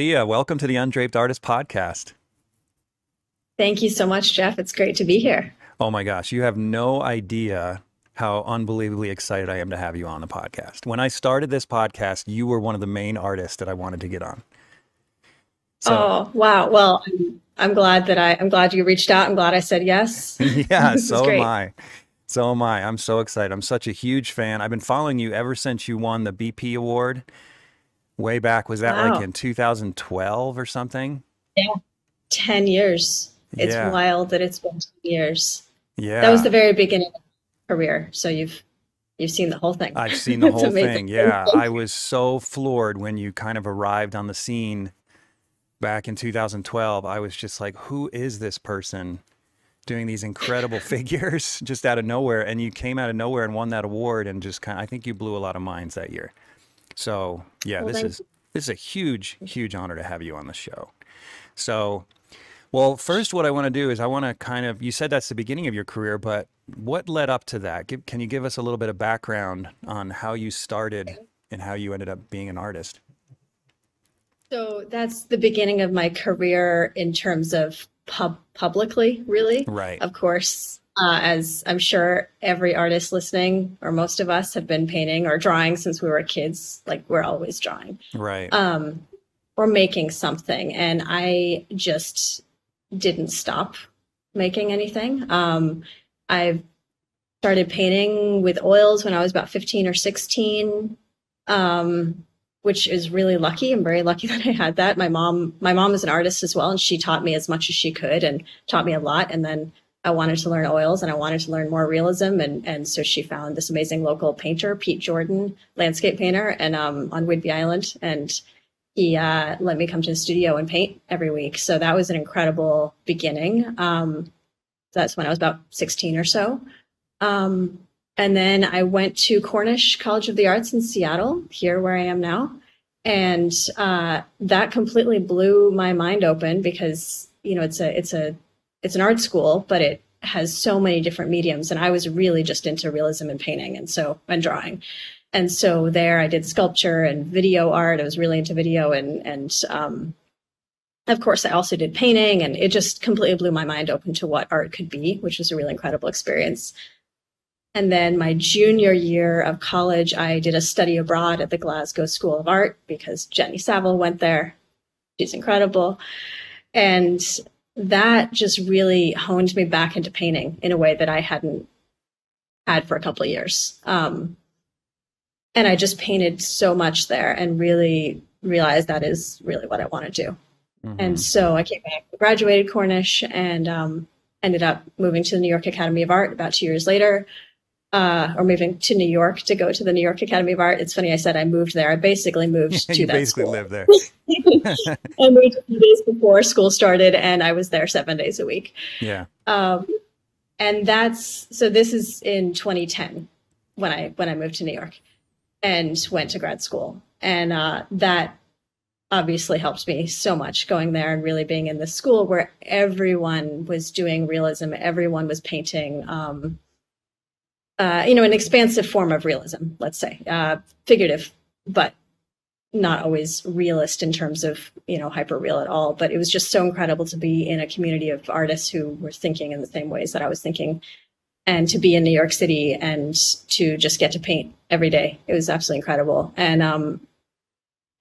Aleah, welcome to the Undraped Artist Podcast. Thank you so much, Jeff. It's great to be here. Oh my gosh, you have no idea how unbelievably excited I am to have you on the podcast. When I started this podcast, you were one of the main artists that I wanted to get on. So, oh wow! Well, I'm, I'm glad that I I'm glad you reached out. I'm glad I said yes. yeah, so am I. So am I. I'm so excited. I'm such a huge fan. I've been following you ever since you won the BP award way back. Was that wow. like in 2012 or something? Yeah, 10 years. It's yeah. wild that it's been 10 years. Yeah. That was the very beginning of career. So you've you've seen the whole thing. I've seen the whole thing. Yeah. I was so floored when you kind of arrived on the scene back in 2012, I was just like, who is this person doing these incredible figures just out of nowhere? And you came out of nowhere and won that award and just kind of, I think you blew a lot of minds that year. So yeah, well, this is, this is a huge, huge honor to have you on the show. So, well, first, what I want to do is I want to kind of, you said that's the beginning of your career, but what led up to that? Give, can you give us a little bit of background on how you started and how you ended up being an artist? So that's the beginning of my career in terms of pub publicly, really. Right. Of course, uh, as I'm sure every artist listening, or most of us, have been painting or drawing since we were kids. Like we're always drawing. Right. Um, or making something, and I just didn't stop making anything. Um, I've started painting with oils when I was about 15 or 16. Um, which is really lucky. I'm very lucky that I had that. My mom, my mom is an artist as well, and she taught me as much as she could and taught me a lot. And then I wanted to learn oils and I wanted to learn more realism. And, and so she found this amazing local painter, Pete Jordan, landscape painter, and um, on Whidbey Island. And he uh, let me come to the studio and paint every week. So that was an incredible beginning. Um, that's when I was about 16 or so. Um, and then I went to Cornish College of the Arts in Seattle, here where I am now. And uh, that completely blew my mind open because, you know, it's a it's a it's an art school, but it has so many different mediums. And I was really just into realism and painting and so and drawing. And so there I did sculpture and video art. I was really into video and and um, of course I also did painting and it just completely blew my mind open to what art could be, which was a really incredible experience. And then my junior year of college, I did a study abroad at the Glasgow School of Art because Jenny Saville went there. She's incredible. And that just really honed me back into painting in a way that I hadn't had for a couple of years. Um, and I just painted so much there and really realized that is really what I want to do. Mm-hmm. And so I came back, graduated Cornish, and um, ended up moving to the New York Academy of Art about two years later uh, or moving to New York to go to the New York Academy of Art. It's funny I said I moved there. I basically moved to you that basically school. lived there. I moved days before school started, and I was there seven days a week. Yeah. Um, and that's so. This is in 2010 when I when I moved to New York and went to grad school, and uh, that obviously helped me so much going there and really being in the school where everyone was doing realism, everyone was painting. Um, uh, you know, an expansive form of realism, let's say, uh, figurative, but not always realist in terms of, you know, hyper real at all. But it was just so incredible to be in a community of artists who were thinking in the same ways that I was thinking and to be in New York City and to just get to paint every day. It was absolutely incredible. And, um,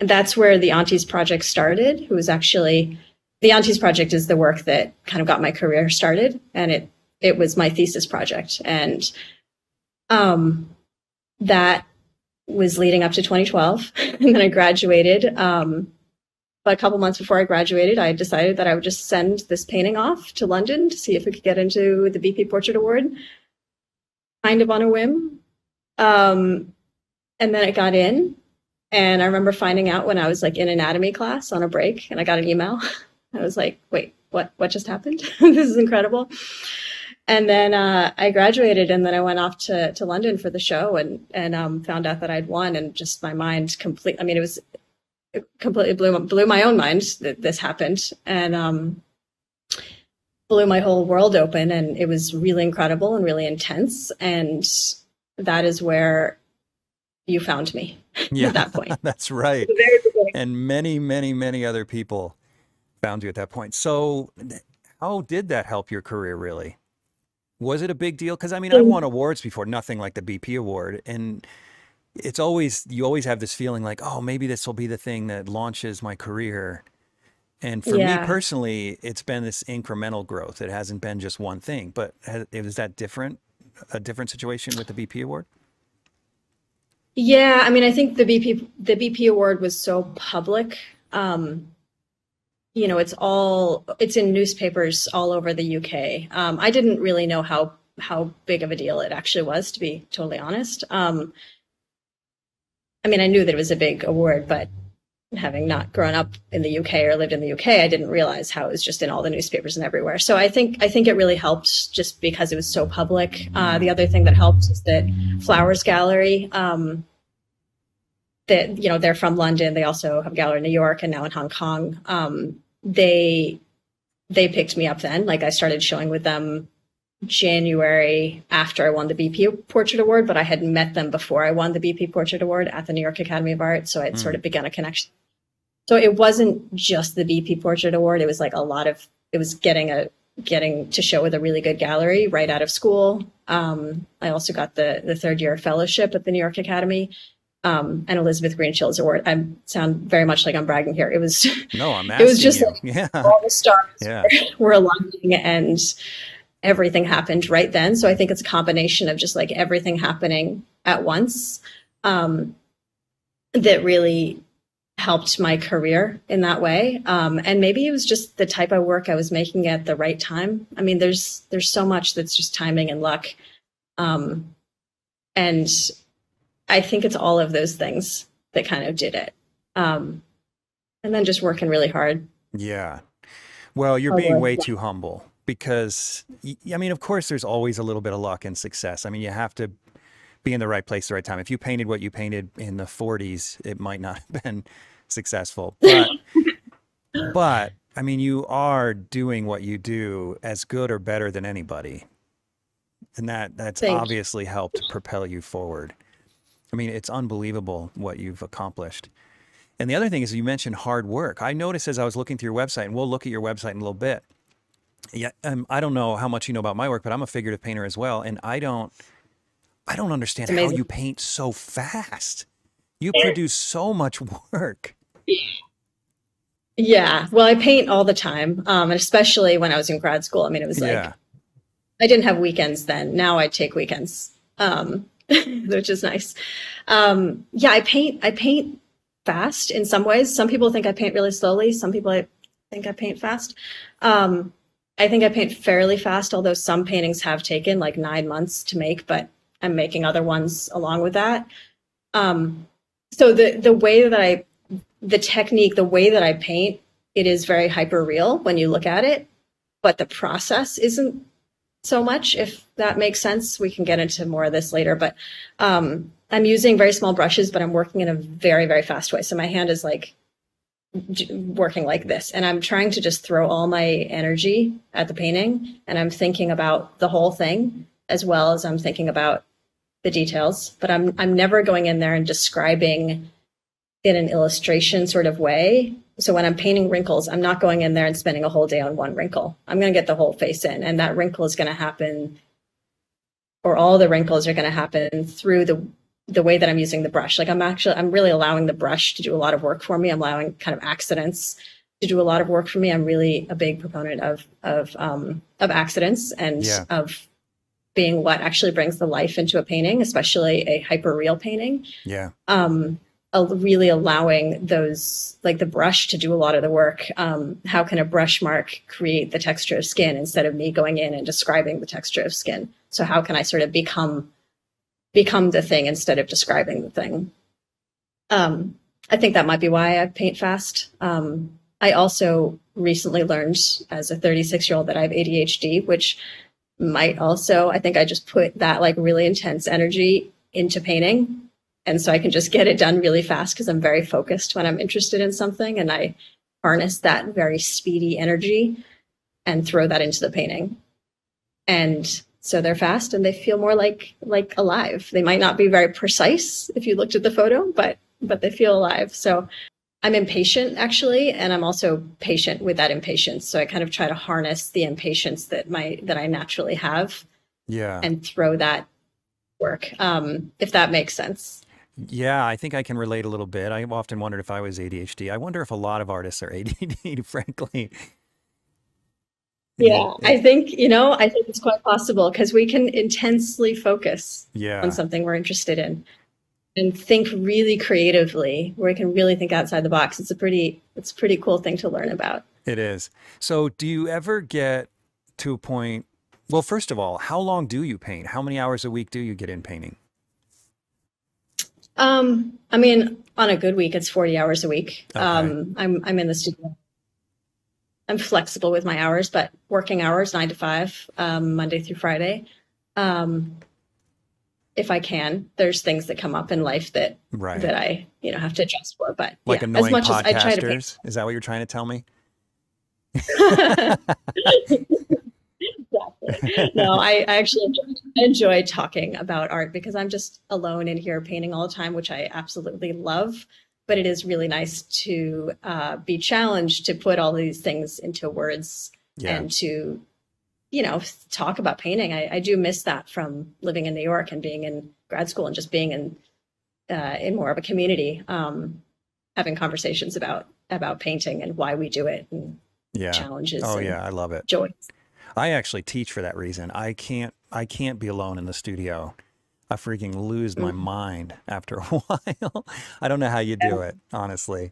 that's where the Aunties Project started, who was actually the Aunties Project is the work that kind of got my career started. And it, it was my thesis project. And um, that was leading up to 2012. and then I graduated. Um, but a couple months before I graduated, I decided that I would just send this painting off to London to see if it could get into the BP Portrait Award, kind of on a whim. Um, and then it got in. And I remember finding out when I was like in anatomy class on a break and I got an email. I was like, wait, what, what just happened? this is incredible and then uh, I graduated, and then I went off to to London for the show, and and um, found out that I'd won, and just my mind complete. I mean, it was it completely blew blew my own mind that this happened, and um, blew my whole world open, and it was really incredible and really intense, and that is where you found me Yeah, at that point. that's right. The very beginning. And many, many, many other people found you at that point. So, how did that help your career really? Was it a big deal? Because I mean, I've won awards before, nothing like the BP award. And it's always, you always have this feeling like, oh, maybe this will be the thing that launches my career. And for me personally, it's been this incremental growth. It hasn't been just one thing. But has, is that different? A different situation with the BP award? Yeah, I mean, I think the BP the BP award was so public. Um, you know, it's all it's in newspapers all over the UK. Um, I didn't really know how how big of a deal it actually was, to be totally honest. Um, I mean, I knew that it was a big award, but having not grown up in the UK or lived in the UK, I didn't realize how it was just in all the newspapers and everywhere. So I think I think it really helped just because it was so public. Uh, the other thing that helped is that Flowers Gallery, um, that you know they're from London. They also have a gallery in New York and now in Hong Kong. Um, they they picked me up then. Like I started showing with them January after I won the BP Portrait Award, but I had met them before I won the BP Portrait Award at the New York Academy of Art. So I had sort of begun a connection. So it wasn't just the BP Portrait Award. It was like a lot of it was getting a getting to show with a really good gallery right out of school. Um, I also got the the third year fellowship at the New York Academy. Um, and Elizabeth Greenshields Award. I sound very much like I'm bragging here. It was No, I'm It was just you. like- yeah. all the stars Yeah. were aligning and everything happened right then. So I think it's a combination of just like everything happening at once um, that really helped my career in that way. Um, and maybe it was just the type of work I was making at the right time. I mean, there's there's so much that's just timing and luck. Um, and I think it's all of those things that kind of did it. Um, and then just working really hard. Yeah. Well, you're being way yeah. too humble because, I mean, of course, there's always a little bit of luck and success. I mean, you have to be in the right place at the right time. If you painted what you painted in the 40s, it might not have been successful. But, but I mean, you are doing what you do as good or better than anybody. And that that's Thank you. obviously helped propel you forward. I mean, it's unbelievable what you've accomplished. And the other thing is you mentioned hard work. I noticed as I was looking through your website, and we'll look at your website in a little bit. Yeah, um, I don't know how much you know about my work, but I'm a figurative painter as well, and I don't, I don't understand how you paint so fast. You produce so much work. Yeah, well, I paint all the time, um, and especially when I was in grad school. I mean, it was like yeah, I didn't have weekends then. Now I take weekends, um, which is nice. Um, yeah, I paint. I paint fast in some ways. Some people think I paint really slowly. Some people I think I paint fast. Um, I think I paint fairly fast, although some paintings have taken like nine months to make, but I'm making other ones along with that. Um, so the the way that I the technique, the way that I paint, it is very hyper real when you look at it, but the process isn't so much. If that makes sense, we can get into more of this later. But um, I'm using very small brushes, but I'm working in a very very fast way. So my hand is like working like this, and I'm trying to just throw all my energy at the painting, and I'm thinking about the whole thing as well as I'm thinking about the details. But I'm I'm never going in there and describing in an illustration sort of way. So when I'm painting wrinkles, I'm not going in there and spending a whole day on one wrinkle. I'm going to get the whole face in, and that wrinkle is going to happen, or all the wrinkles are going to happen through the the way that I'm using the brush. Like I'm actually, I'm really allowing the brush to do a lot of work for me. I'm allowing kind of accidents to do a lot of work for me. I'm really a big proponent of of um, of accidents and Yeah. of being what actually brings the life into a painting, especially a hyper real painting yeah, um, really allowing those like the brush to do a lot of the work. Um, how can a brush mark create the texture of skin instead of me going in and describing the texture of skin? So how can I sort of become become the thing instead of describing the thing? Um, I think that might be why I paint fast. Um, I also recently learned as a 36 year old that I have ADHD, which might also, I think I just put that like really intense energy into painting. And so I can just get it done really fast because I'm very focused when I'm interested in something and I harness that very speedy energy and throw that into the painting. And so they're fast and they feel more like like alive. They might not be very precise if you looked at the photo, but but they feel alive. So I'm impatient actually, and I'm also patient with that impatience. So I kind of try to harness the impatience that my that I naturally have, Yeah. and throw that work. Um, if that makes sense. Yeah, I think I can relate a little bit. I've often wondered if I was ADHD. I wonder if a lot of artists are ADD, frankly. Yeah, I think you know. I think it's quite possible because we can intensely focus Yeah. on something we're interested in and think really creatively where we can really think outside the box it's a pretty it's a pretty cool thing to learn about It is. So, do you ever get to a point? Well, first of all, how long do you paint? How many hours a week do you get in painting? Um i mean on a good week it's 40 hours a week Okay. um i'm i'm in the studio i'm flexible with my hours but working hours 9 to 5 um monday through friday um if i can there's things that come up in life that Right. that i you know have to adjust for but like yeah, as annoying much as i try to podcasters? Is that what you're trying to tell me? No, I, I actually enjoy, enjoy talking about art because I'm just alone in here painting all the time, which I absolutely love. But it is really nice to uh, be challenged to put all these things into words Yeah. and to, you know, talk about painting. I, I do miss that from living in New York and being in grad school and just being in uh, in more of a community, um, having conversations about about painting and why we do it and Yeah. challenges Oh and yeah, I love it. joys. I actually teach for that reason. I can't I can't be alone in the studio. I freaking lose my Mhm. mind after a while. I don't know how you do it, honestly.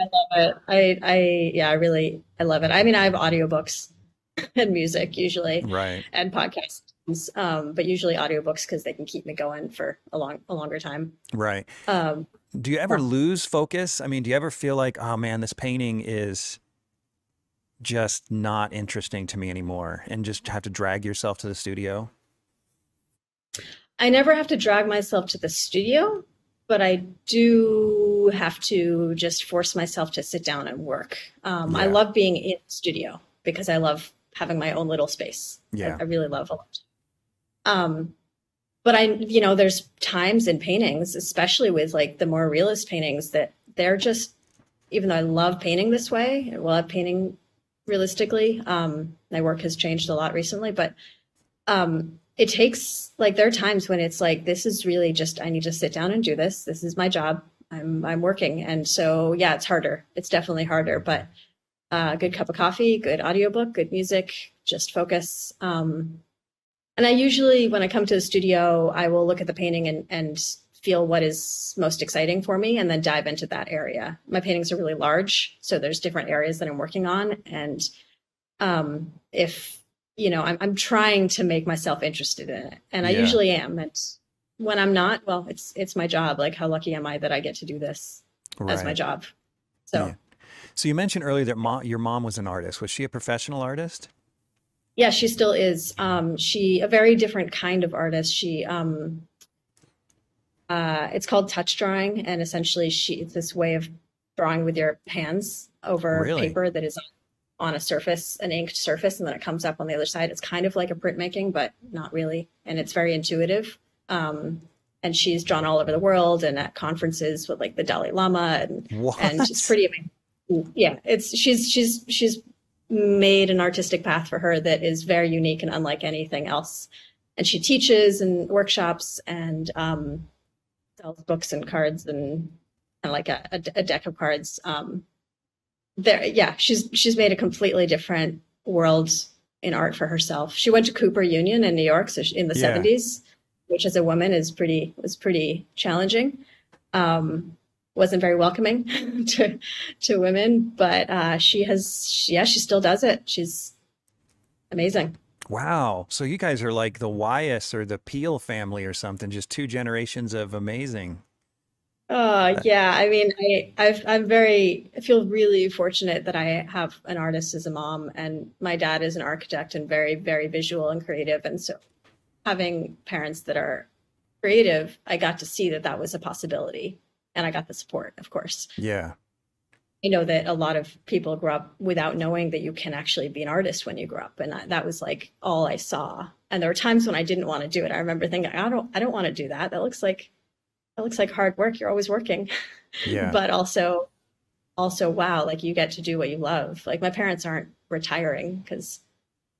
I love it. I, I, yeah, I really, I love it. I mean, I have audiobooks and music usually Right. and podcasts, um, but usually audiobooks because they can keep me going for a long, a longer time. Right. Um, Do you ever Yeah. lose focus? I mean, do you ever feel like, oh man, this painting is just not interesting to me anymore and just have to drag yourself to the studio? I never have to drag myself to the studio, but I do have to just force myself to sit down and work. Um, I love being in the studio because I love having my own little space. I- Yeah. I, really love a lot. Um, but I, you know, there's times in paintings, especially with like the more realist paintings, that they're just, even though I love painting this way, I love painting realistically. Um, my work has changed a lot recently, but um, it takes like there are times when it's like this is really just I need to sit down and do this. This is my job. I'm I'm working, and so yeah, it's harder. It's definitely harder, but uh, good cup of coffee, good audiobook, good music, just focus. Um, and I usually, when I come to the studio, I will look at the painting and and feel what is most exciting for me, and then dive into that area. My paintings are really large, so there's different areas that I'm working on, and um, if you know, I'm I'm trying to make myself interested in it, and I Yeah. usually am. And when I'm not, well, it's it's my job. Like, how lucky am I that I get to do this as my job? So. Yeah. So you mentioned earlier that mo- your mom was an artist. Was she a professional artist? Yeah, she still is. Um, she a very different kind of artist. She um, uh, it's called touch drawing, and essentially, she it's this way of drawing with your hands over Really? paper that is on a surface, an inked surface, and then it comes up on the other side. It's kind of like a printmaking, but not really, and it's very intuitive. Um, and she's drawn all over the world and at conferences with like the Dalai Lama and What? and it's pretty amazing. Yeah, it's she's she's she's made an artistic path for her that is very unique and unlike anything else. And she teaches and workshops and um, sells books and cards and of like a, a, a deck of cards. Um, there, yeah, she's she's made a completely different world in art for herself. She went to Cooper Union in New York, so she, in the Yeah. seventies, which as a woman is pretty was pretty challenging. Um, wasn't very welcoming to to women, but uh, she has, she, yeah, she still does it. She's amazing. Wow. So you guys are like the Wyeth or the Peale family or something, just two generations of amazing. Oh, yeah, I mean, I, I've, I'm very, I feel really fortunate that I have an artist as a mom, and my dad is an architect and very, very visual and creative. And so, having parents that are creative, I got to see that that was a possibility, and I got the support, of course. Yeah. I know that a lot of people grow up without knowing that you can actually be an artist when you grow up, and that was like all I saw. And there were times when I didn't want to do it. I remember thinking, I don't, I don't want to do that. That looks like, that looks like hard work. You're always working. Yeah. but also, also, wow, like you get to do what you love. Like my parents aren't retiring because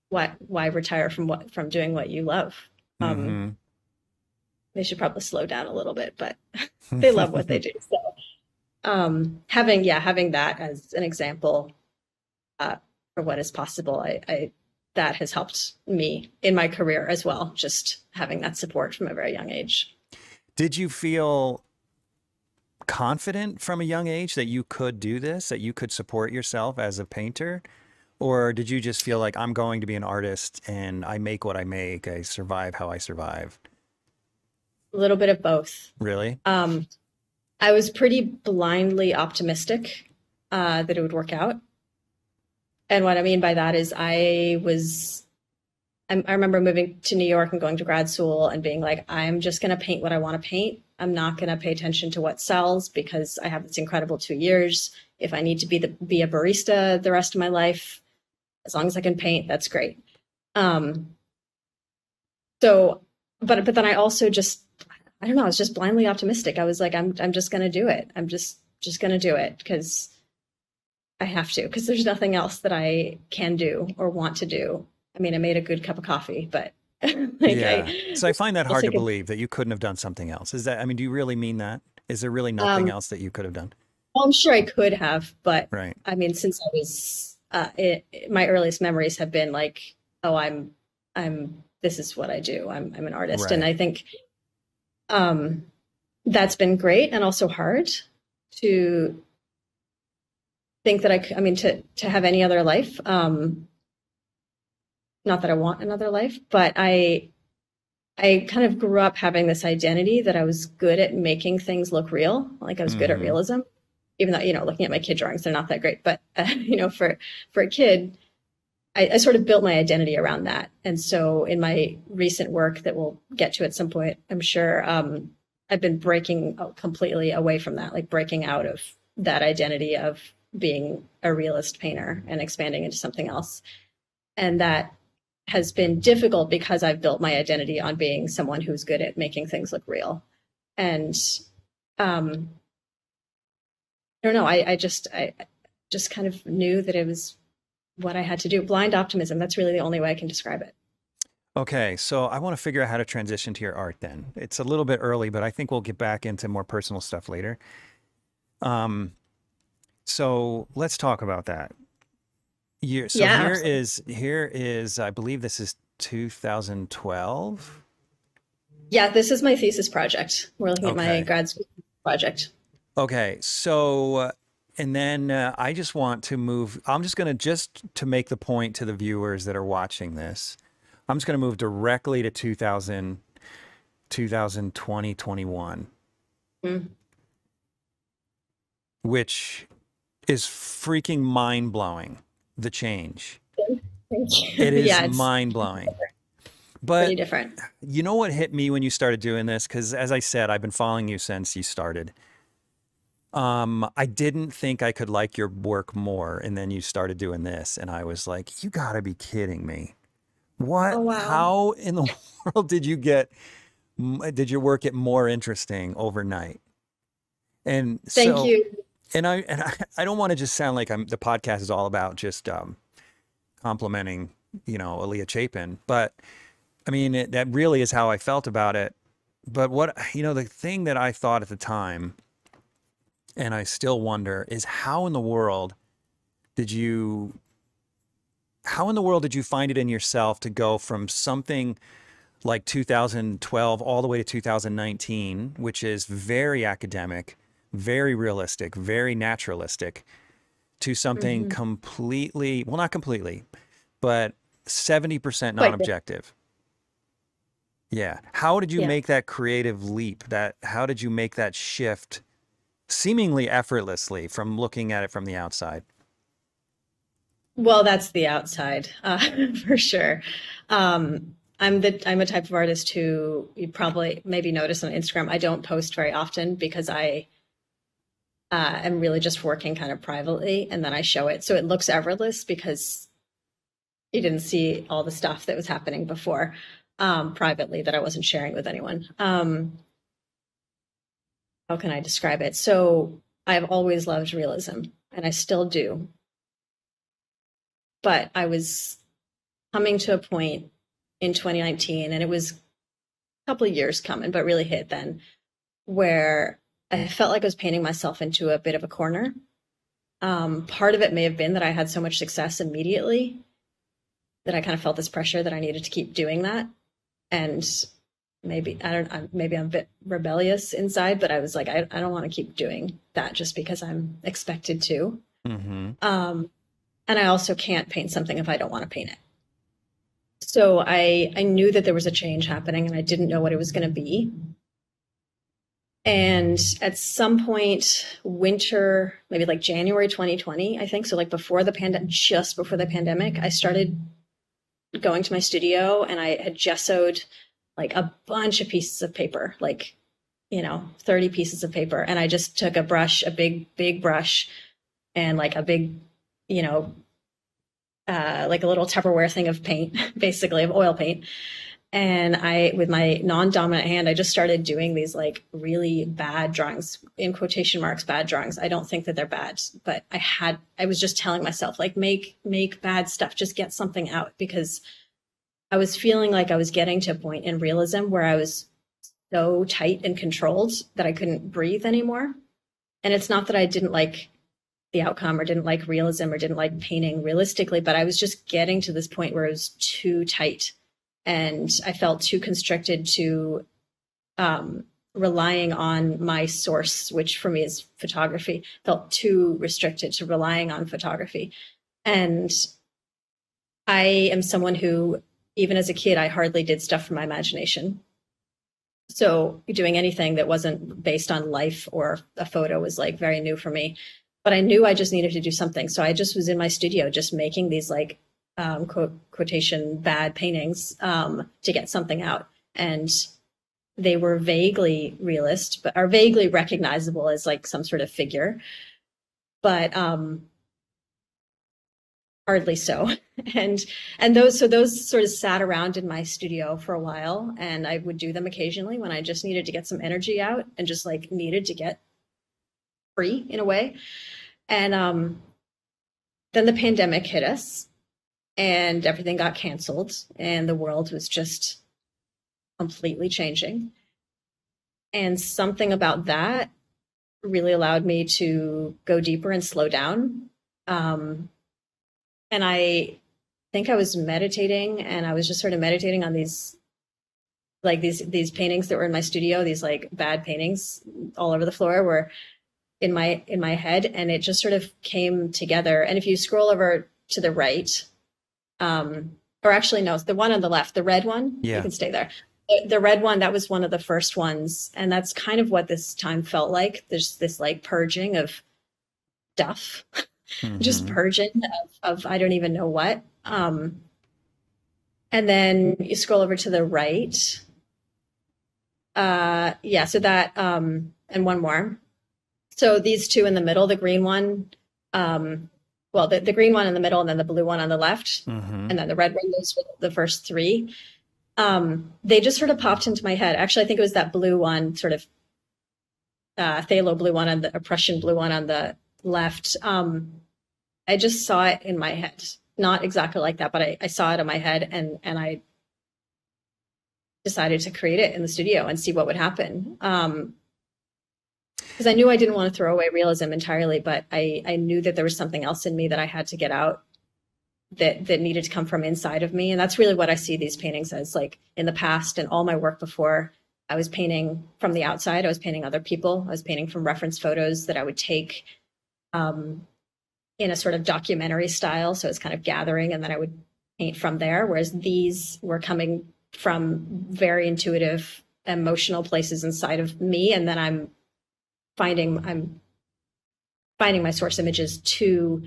why, why retire from what, from doing what you love? Um, Mhm. they should probably slow down a little bit, but they love what they do. So, um, having yeah, having that as an example uh, for what is possible, I, I that has helped me in my career as well. Just having that support from a very young age. Did you feel confident from a young age that you could do this, that you could support yourself as a painter? Or did you just feel like I'm going to be an artist and I make what I make, I survive how I survive? A little bit of both. Really? Um, I was pretty blindly optimistic uh, that it would work out. And what I mean by that is I was, I, I remember moving to New York and going to grad school and being like, I'm just going to paint what I want to paint. I'm not going to pay attention to what sells because I have this incredible two years. If I need to be the be a barista the rest of my life, as long as I can paint, that's great. Um, so, but but then I also just I don't know, I was just blindly optimistic. I was like, I'm I'm just gonna do it. I'm just just gonna do it because I have to, because there's nothing else that I can do or want to do. I mean, I made a good cup of coffee, but like yeah. I, so I find that hard to believe that you couldn't have done something else. Is that, I mean, do you really mean that? Is there really nothing Um, else that you could have done? well, I'm sure I could have, but Right. I mean, since I was, uh, it, it- my earliest memories have been like, oh, I'm, I'm, this is what I do. I'm, I'm an artist, and I think, um, that's been great and also hard to think that I, I mean, to to have any other life. Um, not that I want another life, but I, I kind of grew up having this identity that I was good at making things look real. Like I was good at Mhm. realism even though you know looking at my kid drawings they're not that great but uh, you know for for a kid I, I sort of built my identity around that. And so in my recent work that we'll get to at some point i'm sure um, i've been breaking completely away from that like breaking out of that identity of being a realist painter and expanding into something else. And that has been difficult because i've built my identity on being someone who's good at making things look real. And um, I don't know. I, I just I just kind of knew that it was what I had to do. Blind optimism. That's really the only way I can describe it. Okay, so I want to figure out how to transition to your art then. It's a little bit early, but I think we'll get back into more personal stuff later. Um, so let's talk about that. You, so Yeah, here absolutely. is here is I believe this is 2012. Yeah, this is my thesis project. We're looking at my grad school project. Okay, so uh, and then uh, I just want to move. I'm just going to just to make the point to the viewers that are watching this. I'm just going to move directly to 2000, 2020, 21, Mm. which is freaking mind blowing. The change. It is yeah, mind blowing. But different. you know what hit me when you started doing this? Because as I said, I've been following you since you started. Um, I didn't think I could like your work more, and then you started doing this, and I was like, "You got to be kidding me! What? Oh, wow. How in the world did you get? Did your work get more interesting overnight?" And Thank so, you. and I and I, I don't want to just sound like I'm the podcast is all about just um, complimenting, you know, Aleah Chapin, but I mean it, that really is how I felt about it. But what you know, the thing that I thought at the time, and I still wonder, is how in the world did you, how in the world did you find it in yourself to go from something like 2012 all the way to 2019, which is very academic, very realistic, very naturalistic, to something Mhm. completely, well, not completely, but 70% non objective. Yeah. How did you Yeah. make that creative leap? That how did you make that shift seemingly effortlessly from looking at it from the outside? Well, that's the outside, uh, for sure. Um, I'm the I'm a type of artist who you probably maybe notice on Instagram. I don't post very often because I uh, I'm really just working kind of privately, and then I show it. So it looks effortless because you didn't see all the stuff that was happening before um, privately that I wasn't sharing with anyone. Um, how can I describe it? So I've always loved realism, and I still do. But I was coming to a point in 2019, and it was a couple of years coming, but really hit then, where I felt like I was painting myself into a bit of a corner. Um, part of it may have been that I had so much success immediately that I kind of felt this pressure that I needed to keep doing that. And maybe I don't maybe I'm a bit rebellious inside, but I was like, I, I don't want to keep doing that just because I'm expected to. Mm-hmm. Um, and I also can't paint something if I don't want to paint it. So I I knew that there was a change happening, and I didn't know what it was going to be. And at some point, winter, maybe like January 2020, I think. So, like before the pandemic, just before the pandemic, I started going to my studio and I had gessoed like a bunch of pieces of paper, like, you know, 30 pieces of paper. And I just took a brush, a big, big brush, and like a big, you know, uh, like a little Tupperware thing of paint, basically, of oil paint. And i with my non-dominant hand i just started doing these like really bad drawings in quotation marks bad drawings. I don't think that they're bad but i had i was just telling myself like make make bad stuff. Just get something out because i was feeling like i was getting to a point in realism where i was so tight and controlled that i couldn't breathe anymore. And it's not that i didn't like the outcome or didn't like realism or didn't like painting realistically but i was just getting to this point where it was too tight. And I felt too constricted to um, relying on my source, which for me is photography, felt too restricted to relying on photography. And I am someone who, even as a kid, I hardly did stuff from my imagination. So doing anything that wasn't based on life or a photo was like very new for me. But I knew I just needed to do something. So I just was in my studio, just making these like um, quote, quotation bad paintings um, to get something out, and they were vaguely realist, but are vaguely recognizable as like some sort of figure, but um, hardly so. and and those so those sort of sat around in my studio for a while, and I would do them occasionally when I just needed to get some energy out and just like needed to get free in a way. And um, then the pandemic hit us and everything got canceled and the world was just completely changing and something about that really allowed me to go deeper and slow down um, and i think i was meditating and i was just sort of meditating on these like these these paintings that were in my studio these like bad paintings all over the floor were in my in my head and it just sort of came together and if you scroll over to the right um, or actually no, the one on the left, the red one. Yeah. You can stay there. The, the red one, that was one of the first ones. And that's kind of what this time felt like. There's this like purging of stuff, mm-hmm. just purging of, of, I don't even know what. Um, and then you scroll over to the right. Uh, yeah, so that, um, and one more. So these two in the middle, the green one, um, well, the, the green one in the middle and then the blue one on the left, mm-hmm. and then the red one, those were the first three. Um, they just sort of popped into my head. Actually, I think it was that blue one, sort of uh, phthalo blue one on the Prussian blue one on the left. Um, I just saw it in my head, not exactly like that, but I, I saw it in my head, and and I decided to create it in the studio and see what would happen. Um, because I knew I didn't want to throw away realism entirely, but I, I knew that there was something else in me that I had to get out that that needed to come from inside of me. And that's really what I see these paintings as like in the past and all my work before. I was painting from the outside. I was painting other people. I was painting from reference photos that I would take um, in a sort of documentary style. So it's kind of gathering and then I would paint from there. Whereas these were coming from very intuitive, emotional places inside of me. And then I'm finding I'm finding my source images to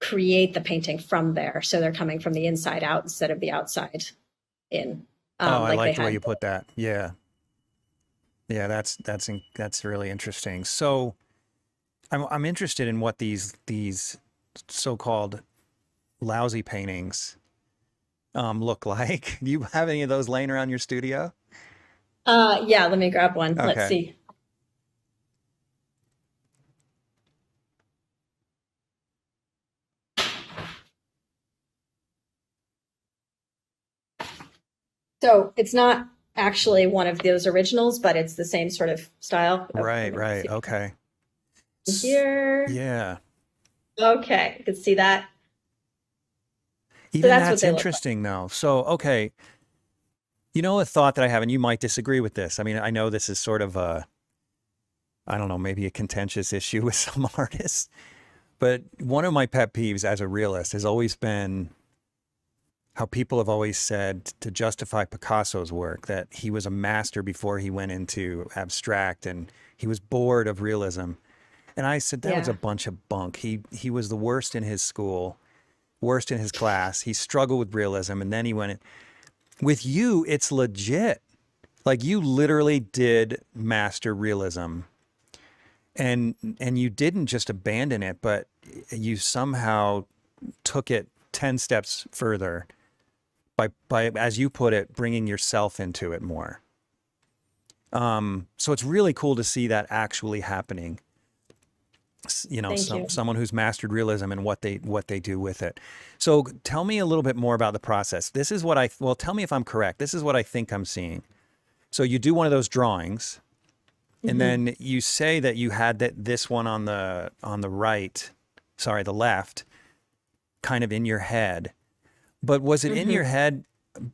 create the painting from there. So they're coming from the inside out instead of the outside in. Um, oh, I like, like the way you put that. Yeah. Yeah, that's that's that's really interesting. So I'm I'm interested in what these these so-called lousy paintings um, look like. Do you have any of those laying around your studio? Uh, yeah, let me grab one. Okay. Let's see. So it's not actually one of those originals, but it's the same sort of style. Right, right. Okay. Here. Yeah. Okay, you can see that. Even that's that's they look like. interesting though. So, okay. You know, a thought that I have, and you might disagree with this. I mean, I know this is sort of a, I don't know, maybe a contentious issue with some artists, but one of my pet peeves as a realist has always been how people have always said to justify Picasso's work that he was a master before he went into abstract and he was bored of realism. And I said that was a bunch of bunk. He he was the worst in his school, worst in his class. He struggled with realism and then he went in. With you, it's legit. Like you literally did master realism. And and you didn't just abandon it, but you somehow took it 10 steps further by by as you put it bringing yourself into it more um so it's really cool to see that actually happening you know some, you. someone who's mastered realism and what they what they do with it. So tell me a little bit more about the process. This is what i well tell me if i'm correct. This is what i think i'm seeing. So you do one of those drawings and mm-hmm. then you say that you had that this one on the on the right sorry the left kind of in your head. But was it in mm-hmm. your head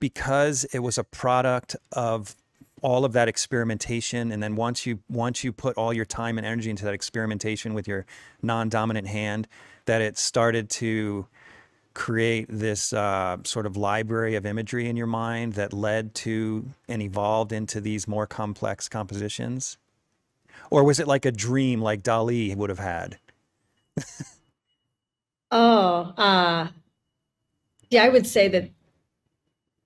because it was a product of all of that experimentation and then once you once you put all your time and energy into that experimentation with your non-dominant hand that it started to create this uh, sort of library of imagery in your mind that led to and evolved into these more complex compositions or was it like a dream like dali would have had Oh, uh, yeah, I would say that.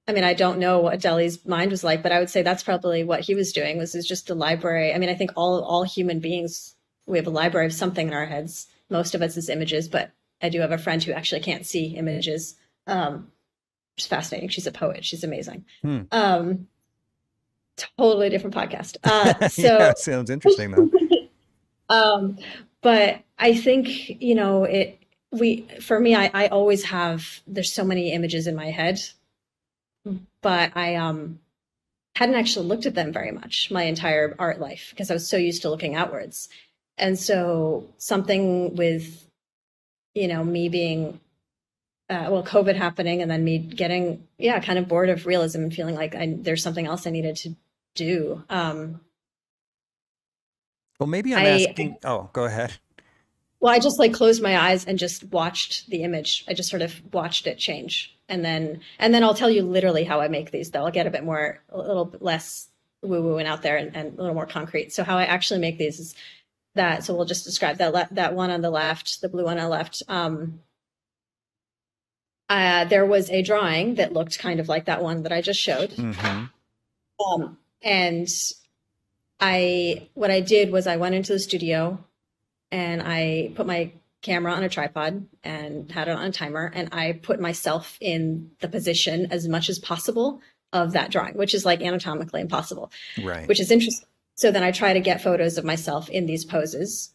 I mean, I don't know what Dali's mind was like, but I would say that's probably what he was doing was is just a library. I mean, I think all all human beings we have a library of something in our heads. Most of us is images, but I do have a friend who actually can't see images. Um, which is fascinating. She's a poet. She's amazing. Hmm. Um, totally different podcast. Uh, so yeah sounds interesting though um, but I think, you know, it, we, for me, I, I always have, there's so many images in my head, but I, um, hadn't actually looked at them very much my entire art life because I was so used to looking outwards. And so something with, you know, me being, uh, well, COVID happening and then me getting, yeah, kind of bored of realism and feeling like I, there's something else I needed to do. Um, well maybe i'm I- asking oh go ahead Well, I just like closed my eyes and just watched the image. I just sort of watched it change. And then and then I'll tell you literally how I make these though. I'll get a bit more a little bit less woo woo and out there and, and a little more concrete. So how I actually make these is that so we'll just describe that le- that one on the left, the blue one on the left. Um uh, there was a drawing that looked kind of like that one that I just showed. hmm Um, and I, what I did was I went into the studio and I put my camera on a tripod and had it on a timer. And I put myself in the position as much as possible of that drawing, which is like anatomically impossible, right which is interesting. So then I try to get photos of myself in these poses.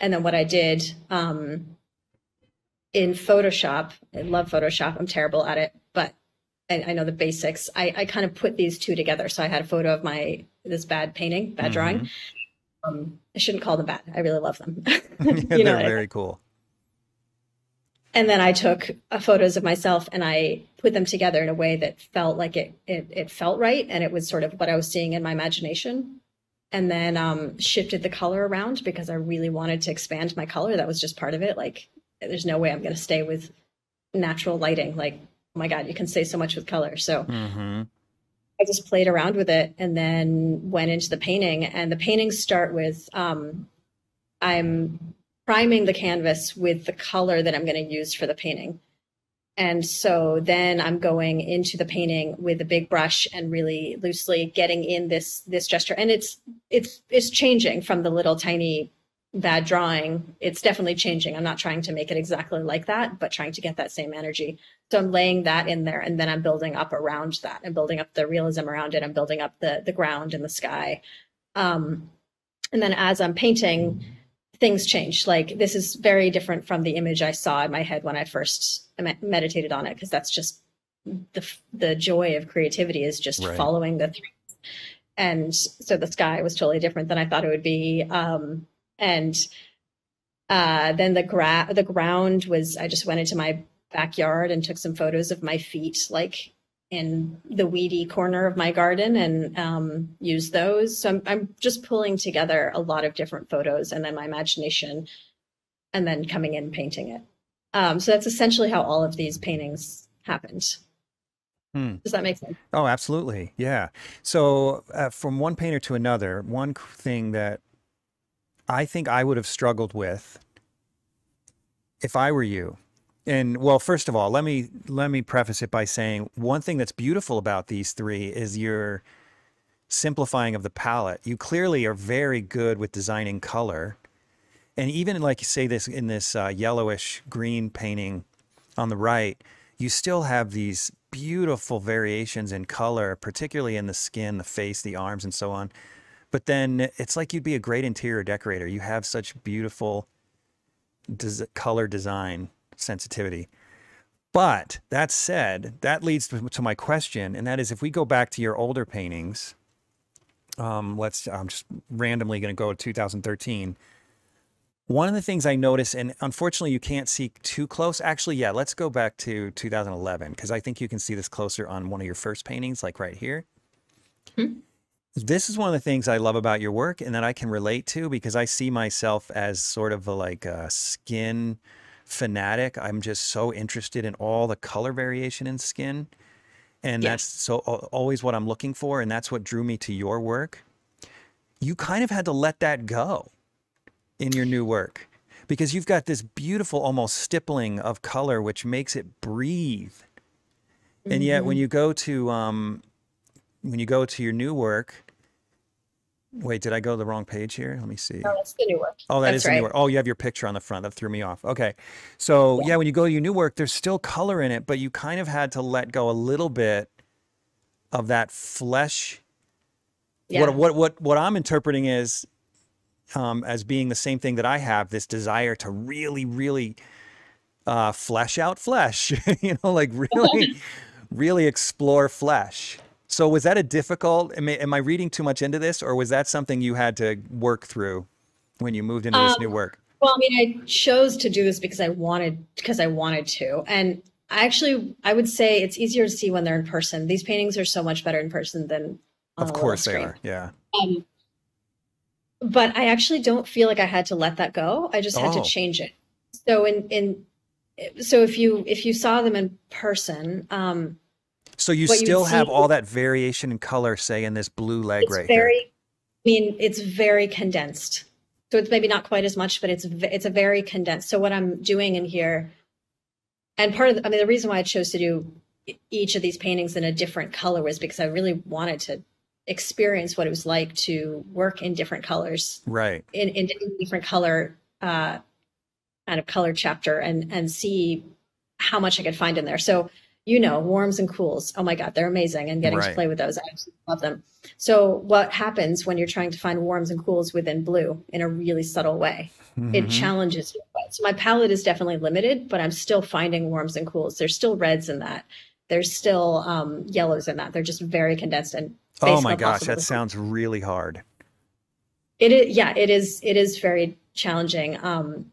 And then what I did, um, in Photoshop, I love Photoshop. I'm terrible at it, but I, I know the basics. I, I kind of put these two together. So I had a photo of my this bad painting, bad drawing. Um, I shouldn't call them bad. I really love them. Yeah, they're know, what I- very cool. And then I took uh, photos of myself and I put them together in a way that felt like it it it felt right, and it was sort of what I was seeing in my imagination. And then um, shifted the color around because I really wanted to expand my color. That was just part of it. Like, there's no way I'm going to stay with natural lighting. Like, oh my god, you can say so much with color. So hmm I just played around with it and then went into the painting. And the paintings start with um, I'm priming the canvas with the color that I'm going to use for the painting. And so then I'm going into the painting with a big brush and really loosely getting in this this gesture. And it's it's it's changing from the little tiny bad drawing, it's definitely changing. I'm not trying to make it exactly like that, but trying to get that same energy. So I'm laying that in there and then I'm building up around that. I'm building up the realism around it. I'm building up the the ground and the sky. Um, and then as I'm painting, things change. Like this is very different from the image I saw in my head when I first meditated on it, because that's just the the joy of creativity is just right. following the three. And so the sky was totally different than I thought it would be. Um, and uh, then the gra- the ground was. I just went into my backyard and took some photos of my feet, like in the weedy corner of my garden, and um, used those. So I'm, I'm just pulling together a lot of different photos, and then my imagination, and then coming in painting it. Um, so that's essentially how all of these paintings happened. Hmm. Does that make sense? Oh, absolutely. Yeah. So, uh, from one painter to another, one thing that I think I would have struggled with if I were you. And well, first of all, let me let me preface it by saying one thing that's beautiful about these three is your simplifying of the palette. You clearly are very good with designing color. And even like you say this in this uh, yellowish green painting on the right, you still have these beautiful variations in color, particularly in the skin, the face, the arms, and so on. But then it's like you'd be a great interior decorator. You have such beautiful des- color design sensitivity. But that said, that leads to, to, my question, and that is if we go back to your older paintings, um, let's, I'm just randomly going to go to 2013. One of the things I notice, and unfortunately you can't see too close. Actually, yeah, let's go back to 2011 because I think you can see this closer on one of your first paintings, like right here. Hmm this is one of the things I love about your work and that I can relate to because I see myself as sort of a, like a skin fanatic. I'm just so interested in all the color variation in skin. And yes. that's so always what I'm looking for. And that's what drew me to your work. You kind of had to let that go in your new work because you've got this beautiful, almost stippling of color, which makes it breathe. And yet, when mm-hmm. you go to um, when you go to your new work, Wait, did I go to the wrong page here? Let me see. Oh, that's the new work. Oh, that that's is the right. new work. Oh, you have your picture on the front. That threw me off. Okay. So, yeah. yeah, when you go to your new work, there's still color in it, but you kind of had to let go a little bit of that flesh. Yeah. What, what, what, what I'm interpreting is um, as being the same thing that I have this desire to really, really uh, flesh out flesh, you know, like really, really explore flesh. So was that a difficult? Am I, am I, reading too much into this, or was that something you had to work through when you moved into um, this new work? Well, I mean, I chose to do this because I wanted because I wanted to, and I actually I would say it's easier to see when they're in person. These paintings are so much better in person than of course they are. Yeah. Um, but I actually don't feel like I had to let that go. I just had oh. to change it. So in in so if you if you saw them in person, um, so you still have all that variation in color, say in this blue leg it's right very, here. I mean, it's very condensed. So it's maybe not quite as much, but it's it's a very condensed. So what I'm doing in here, and part of the, I mean the reason why I chose to do each of these paintings in a different color was because I really wanted to experience what it was like to work in different colors, right? In in different color, uh, kind of color chapter, and and see how much I could find in there. So you know, warms and cools. Oh my God, they're amazing. And getting right. to play with those, I absolutely love them. So, what happens when you're trying to find warms and cools within blue in a really subtle way? Mm-hmm. It challenges you. So, my palette is definitely limited, but I'm still finding warms and cools. There's still reds in that. There's still um, yellows in that. They're just very condensed and. Oh my gosh, that sounds really hard. It is, yeah, it is. It is very challenging. Um,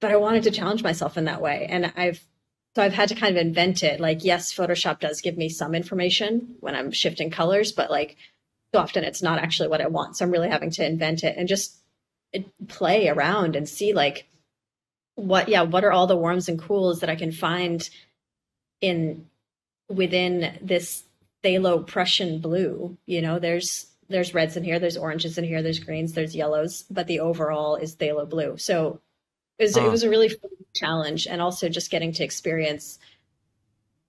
but I wanted to challenge myself in that way, and I've so I've had to kind of invent it. Like, yes, Photoshop does give me some information when I'm shifting colors, but like so often it's not actually what I want. So I'm really having to invent it and just play around and see like what, yeah, what are all the warms and cools that I can find in within this phthalo Prussian blue. You know, there's there's reds in here, there's oranges in here, there's greens, there's yellows, but the overall is phthalo blue. So it was, it was a really fun challenge, and also just getting to experience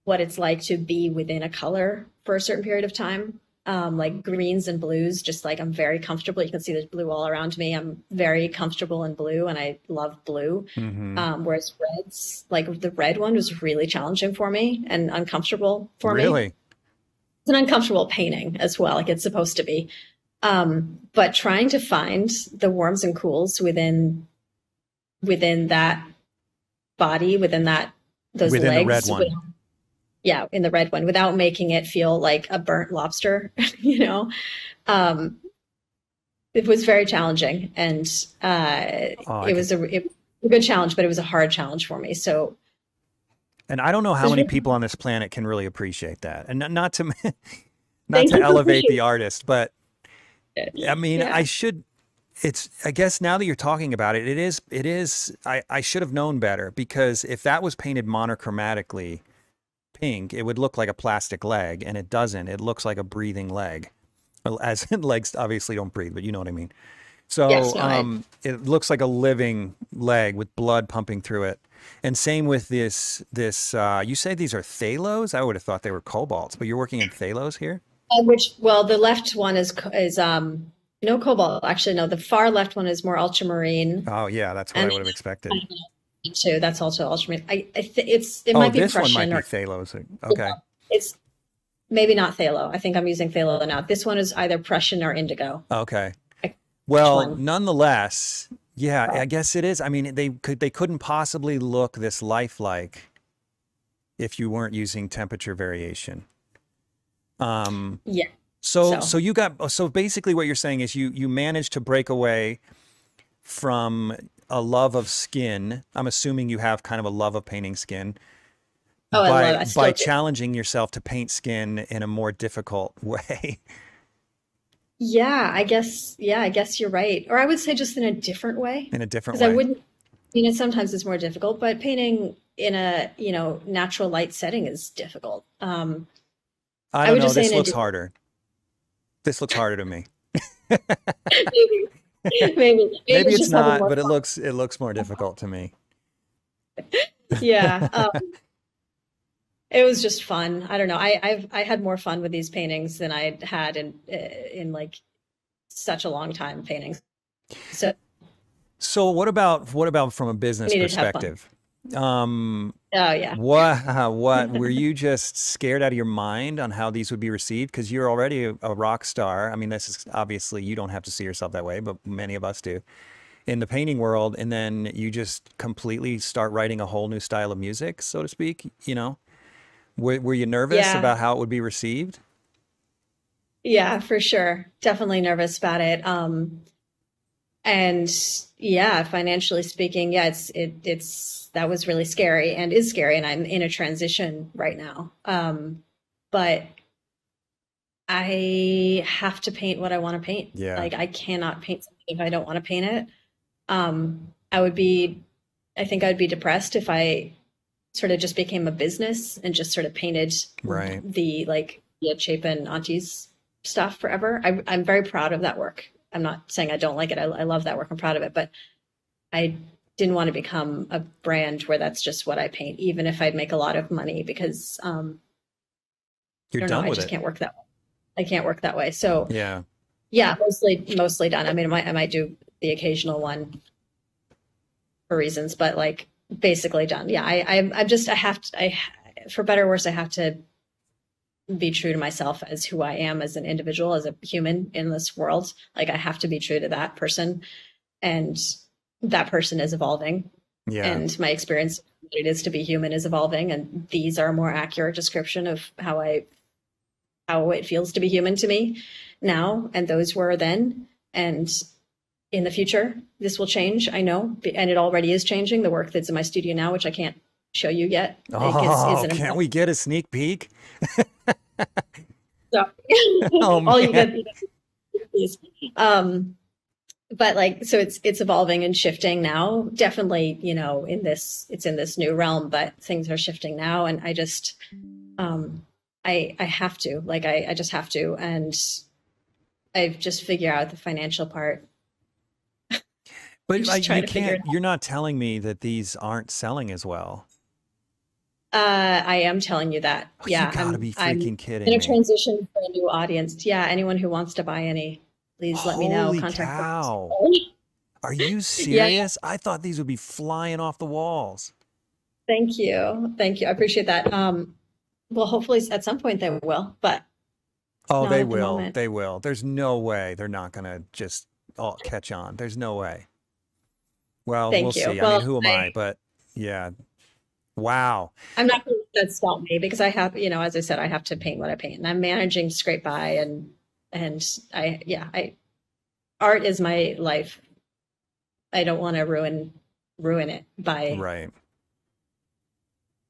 what it's like to be within a color for a certain period of time. um, like greens and blues. Just like I'm very comfortable. You can see there's blue all around me. I'm very comfortable in blue, and I love blue. hmm Um, whereas reds, like the red one, was really challenging for me and uncomfortable for me. Really? It's an uncomfortable painting as well, like it's supposed to be. Um, but trying to find the warms and cools within within that body, within that those Within the legs, red one. yeah, in the red one, without making it feel like a burnt lobster, you know. Um, it was very challenging, and uh, Oh, it was a, it a good challenge, but it was a hard challenge for me. So And I don't know how many people on this planet can really appreciate that. And not, not to not Thank to elevate the artist, but I mean, Yeah. I should it's I guess now that you're talking about it, it is it is I I should have known better because if that was painted monochromatically pink, it would look like a plastic leg and it doesn't. It looks like a breathing leg. As legs obviously don't breathe, but you know what I mean. So Yes, no, I- um, it looks like a living leg with blood pumping through it. And same with this this uh, you say these are phthalos? I would have thought they were cobalts, but you're working in phthalos here? Uh, which, well, the left one is is um no cobalt. Actually, no, the far left one is more ultramarine. Oh yeah, that's what I would have expected. Too, that's also ultramarine. I, I th- it's it Oh, might be this one Prussian might be or phthalos. Okay. it's maybe not phthalo. I think I'm using phthalo now. This one is either Prussian or indigo. Okay. Well, nonetheless, yeah, I guess it is. I mean, they could they couldn't possibly look this lifelike if you weren't using temperature variation. Um, Yeah. So so, So- you got so basically what you're saying is you you managed to break away from a love of skin. I'm assuming you have kind of a love of painting skin Oh, I by love. I still by do. challenging yourself to paint skin in a more difficult way. Yeah, I guess. Yeah, I guess you're right. Or I would say just in a different way. in a different way. Because. I wouldn't, you know, sometimes it's more difficult, but painting in a, you know, natural light setting is difficult. Um, I I don't would know. just say This a looks harder. This looks harder to me. maybe, maybe, maybe, Maybe it's not, but it looks it looks more difficult to me. Yeah. Um, it was just fun. I don't know. I, I've I had more fun with these paintings than I'd had in uh, in like such a long time painting. So So what about what about from a business needed to have fun. perspective? Um, oh yeah. what what were you just scared out of your mind on how these would be received? Because you're already a, a rock star. I mean, this is obviously you don't have to see yourself that way, but many of us do in the painting world. And then you just completely start writing a whole new style of music, so to speak. You know, were were you nervous Yeah. about how it would be received? Yeah, for sure. Definitely nervous about it. Um, and yeah, financially speaking, yeah, it's it it's that was really scary and is scary, and I'm in a transition right now. Um, but I have to paint what I want to paint. Yeah. Like I cannot paint something if I don't want to paint it. Um, I would be, I think I'd be depressed if I sort of just became a business and just sort of painted Right. the like Yet Chapin aunties stuff forever. I, I'm very proud of that work. I'm not saying I don't like it. I, I love that work. I'm proud of it, but I didn't want to become a brand where that's just what I paint, even if I'd make a lot of money because um, You're don't know, done I just it. can't work that way. I can't work that way. So Yeah. yeah, mostly mostly done. I mean, I might I might do the occasional one for reasons, but like basically done. Yeah, I I'm, I'm just I have to I for better or worse I have to be true to myself as who I am as an individual, as a human in this world. Like I have to be true to that person, and that person is evolving, Yeah. and my experience what it is to be human is evolving, and these are a more accurate description of how I how it feels to be human to me now, and those were then, and in the future this will change. I know, and it already is changing. The work that's in my studio now, which I can't show you yet, like, is- Oh, is an oh, can't we get a sneak peek? So, Oh, all you is, um, but like, so it's, it's evolving and shifting now. Definitely, you know, in this, it's in this new realm, but things are shifting now. And I just, um, I, I have to, like, I, I just have to. And I've just figured out the financial part. But you figure can't. You're not telling me that these aren't selling as well. Uh, I am telling you that. Oh, yeah, you gotta I'm, be I'm kidding in a transition for a new audience. Yeah, anyone who wants to buy any, please let me know. Holy Contact cow. Are you yeah. serious? I thought these would be flying off the walls. Thank you. Thank you. I appreciate that. Um, well, hopefully at some point they will, but Oh, they at the will. They will. There's no way they're not gonna just all catch on. There's no way. Well, Thank we'll you. see. I mean, who am I? I, But yeah. Wow. I'm not going to let that stop me because I have, you know, as I said, I have to paint what I paint, and I'm managing scrape by, and and I, yeah, I, art is my life. I don't want to ruin ruin it by Right.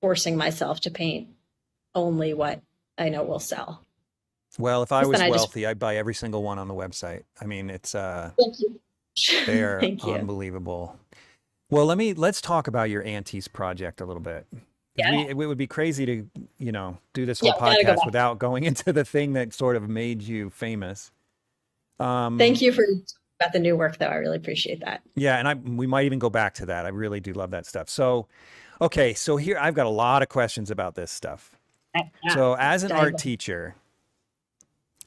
forcing myself to paint only what I know will sell. Well, if I was I just wealthy, I'd buy every single one on the website. I mean, it's uh thank you. they are unbelievable. Well, let me let's talk about your aunties project a little bit. Yeah. We, it would be crazy to, you know, do this whole Yeah, gotta go podcast without going into the thing that sort of made you famous. Um, Thank you for about the new work, though. I really appreciate that. Yeah, and I we might even go back to that. I really do love that stuff. So, okay, so here I've got a lot of questions about this stuff. Yeah, So, as an art teacher,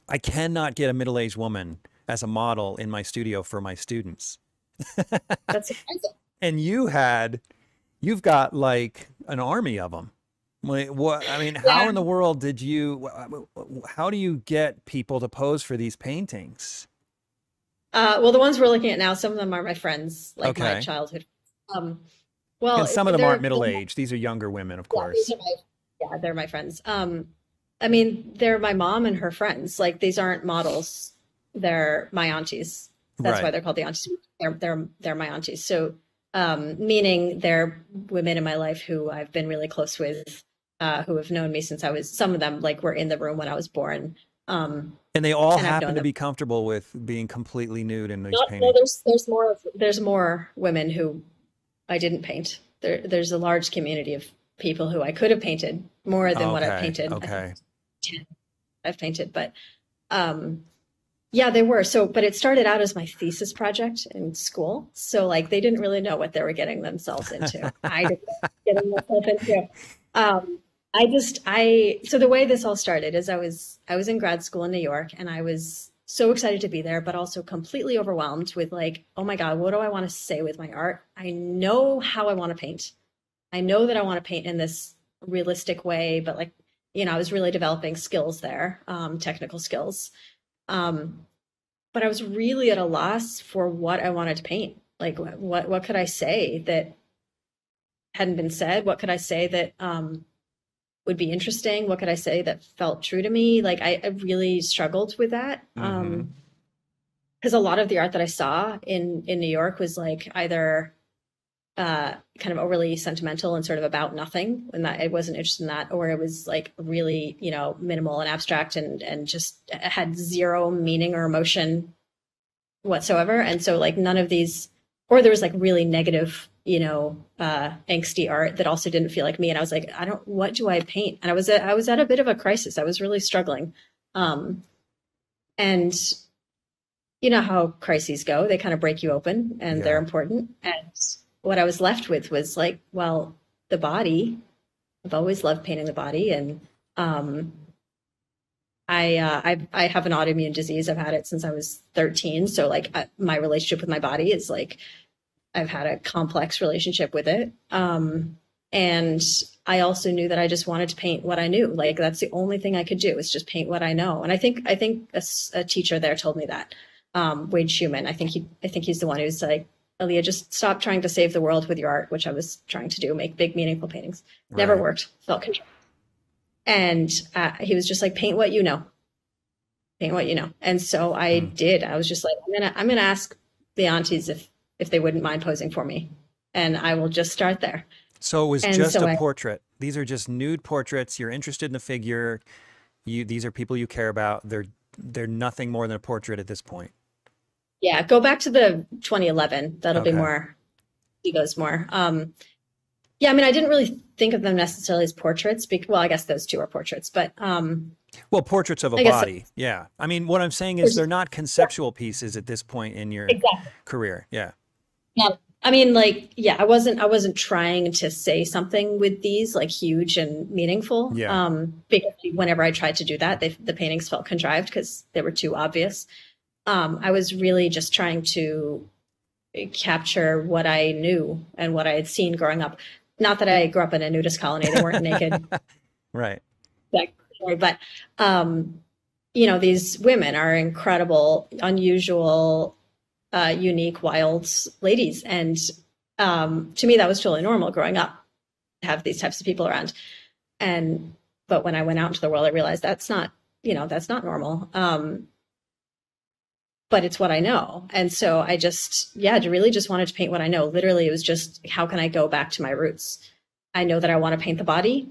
I cannot get a middle-aged woman as a model in my studio for my students. That's surprising. And you had you've got like an army of them. What I mean, how Yeah. in the world did you how do you get people to pose for these paintings? Uh, well, the ones we're looking at now, some of them are my friends, like my childhood. Um, well, And some of them aren't middle-aged. These are younger women, of Yeah, course. my, yeah, they're my friends. Um, I mean, they're my mom and her friends. Like these aren't models; they're my aunties. That's why they're called the aunties. They're they're they're my aunties. So, um, meaning they're women in my life who I've been really close with, uh, who have known me since I was. Some of them like were in the room when I was born. Um, And they all and happen to be comfortable with being completely nude in these Not, no, there's there's more of, there's more women who I didn't paint. There there's a large community of people who I could have painted more than what I've Okay, painted. Okay. I've painted, but um yeah, they were. So but it started out as my thesis project in school. So like they didn't really know what they were getting themselves into. I didn't getting myself into. Um I just I so the way this all started is I was I was in grad school in New York and I was so excited to be there, but also completely overwhelmed with like, oh my God, what do I want to say with my art? I know how I want to paint. I know that I want to paint in this realistic way, but like, you know, I was really developing skills there, um, technical skills. Um, but I was really at a loss for what I wanted to paint. Like, what what, what could I say that hadn't been said? What could I say that um, would be interesting? What could I say that felt true to me? Like, I, I really struggled with that. Mhm. Um, because a lot of the art that I saw in in New York was like either uh, kind of overly sentimental and sort of about nothing, and that I wasn't interested in that, or it was like really you know minimal and abstract and and just had zero meaning or emotion whatsoever. And so like none of these, or there was like really negative, you know, uh, angsty art that also didn't feel like me. And I was like, I don't, what do I paint? And I was at, I was at a bit of a crisis. I was really struggling. Um, and you know how crises go they kind of break you open and they're important and what i was left with was like well the body i've always loved painting the body and um i uh, I, I have an autoimmune disease. I've had it since i was 13 so like I, my relationship with my body is like i've had a complex relationship with it. Um and i also knew that i just wanted to paint what i knew. Like that's the only thing i could do is just paint what i know. And i think i think a, a teacher there told me that um, Wade Schuman. I think he, I think he's the one who's like, Aleah, just stop trying to save the world with your art, which I was trying to do, make big, meaningful paintings. Never worked. Felt control. And uh, he was just like, paint what you know, paint what you know. And so I Hmm. did. I was just like, I'm gonna, I'm gonna ask the aunties if if they wouldn't mind posing for me, and I will just start there. So it was And just so a I- portrait. These are just nude portraits. You're interested in the figure. You these are people you care about. They're they're nothing more than a portrait at this point. Yeah, go back to the 2011. That'll be more, see those more. Um, yeah, I mean, I didn't really think of them necessarily as portraits. Because, well, I guess those two are portraits, but um, Well, portraits of a body. Yeah. I mean, what I'm saying is they're not conceptual pieces at this point in your exactly. career. Yeah. I mean, like, yeah, I wasn't, I wasn't trying to say something with these like huge and meaningful. Yeah. Um, because whenever I tried to do that, they, the paintings felt contrived because they were too obvious. Um, I was really just trying to capture what I knew and what I had seen growing up. Not that I grew up in a nudist colony; they weren't naked. Right. but um, you know, these women are incredible, unusual, uh, unique, wild ladies, and um, to me, that was totally normal growing up to have these types of people around. And but when I went out into the world, I realized that's not, you know, that's not normal. Um, but it's what I know. And so I just, yeah, really just wanted to paint what I know. Literally, it was just how can I go back to my roots? I know that I want to paint the body.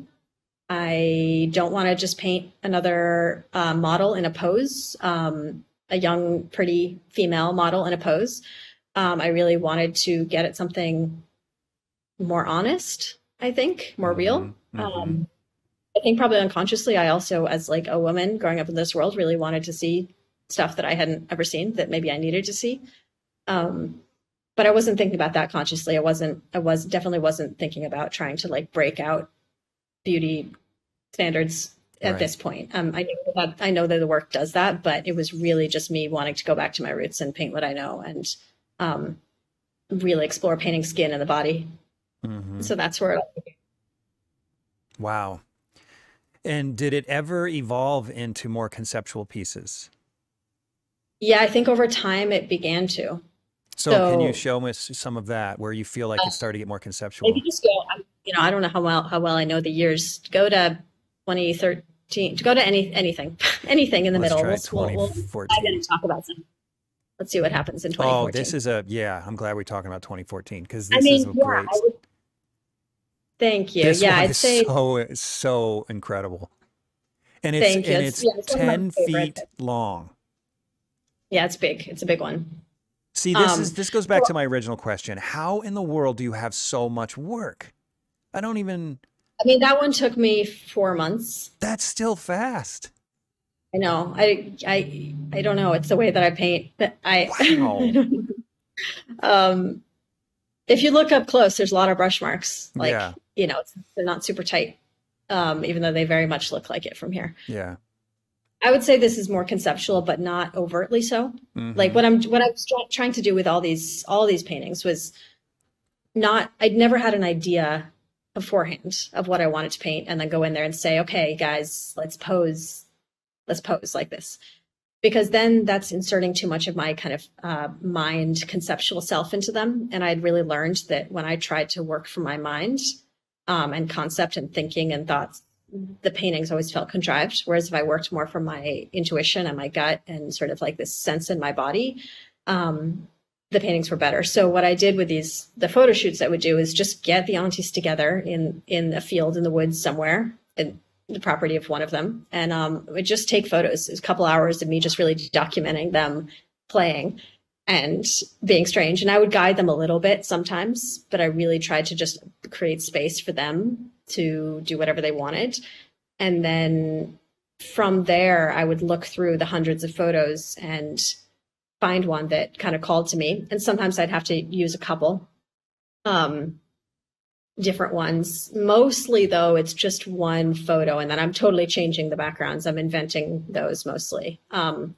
I don't want to just paint another uh, model in a pose, um, a young, pretty female model in a pose. Um, I really wanted to get at something more honest, I think, more real. Mhm, mhm. Um, I think probably unconsciously, I also, as like a woman growing up in this world, really wanted to see stuff that I hadn't ever seen that maybe I needed to see. Um, but I wasn't thinking about that consciously. I wasn't. I was definitely wasn't thinking about trying to like break out beauty standards at Right. this point. Um, I know that I know that the work does that, but it was really just me wanting to go back to my roots and paint what I know and um, really explore painting skin and the body. Mhm. So that's where it Wow. And did it ever evolve into more conceptual pieces? Yeah, I think over time it began to. So, can you show us some of that where you feel like uh, it started to get more conceptual? Maybe just go. I- You know, I don't know how well how well I know the years. Go to 2013. To go to any anything, anything in the Let's try middle. We'll, we'll, we'll 2014. talk about some. Let's see what happens in 2014. Oh, this is a yeah. I'm glad we're talking about 2014 because this I mean, is a yeah, great. I would, thank you. This yeah, I'd say so so incredible, and it's and It's- yeah, it's one of my 10 favorites. feet long. Yeah, it's big. It's a big one. See, this Um, is this goes back to my original question. How in the world do you have so much work? I don't even. I mean, that one took me four months. That's still fast. I know. I I I don't know. It's the way that I paint. But I. Wow. um, if you look up close, there's a lot of brush marks. Like Yeah. you know, it's, they're not super tight, um, even though they very much look like it from here. Yeah. I would say this is more conceptual, but not overtly so. Like Mhm. what I'm what I was try- trying to do with all these all these paintings was not. I'd never had an idea beforehand of what I wanted to paint, and then go in there and say, "Okay, guys, let's pose, let's pose like this," because then that's inserting too much of my kind of uh, mind conceptual self into them. And I'd really learned that when I tried to work from my mind um, and concept and thinking and thoughts, the paintings always felt contrived. Whereas if I worked more from my intuition and my gut and sort of like this sense in my body, um, the paintings were better. So what I did with these the photo shoots I would do is just get the aunties together in in a field in the woods somewhere in the property of one of them, and um, would just take photos. It was a couple hours of me just really documenting them playing and being strange. And I would guide them a little bit sometimes, but I really tried to just create space for them to do whatever they wanted. And then from there, I would look through the hundreds of photos and find one that kind of called to me. And sometimes I'd have to use a couple um, different ones. Mostly, though, it's just one photo, and then I'm totally changing the backgrounds. I'm inventing those mostly. Um,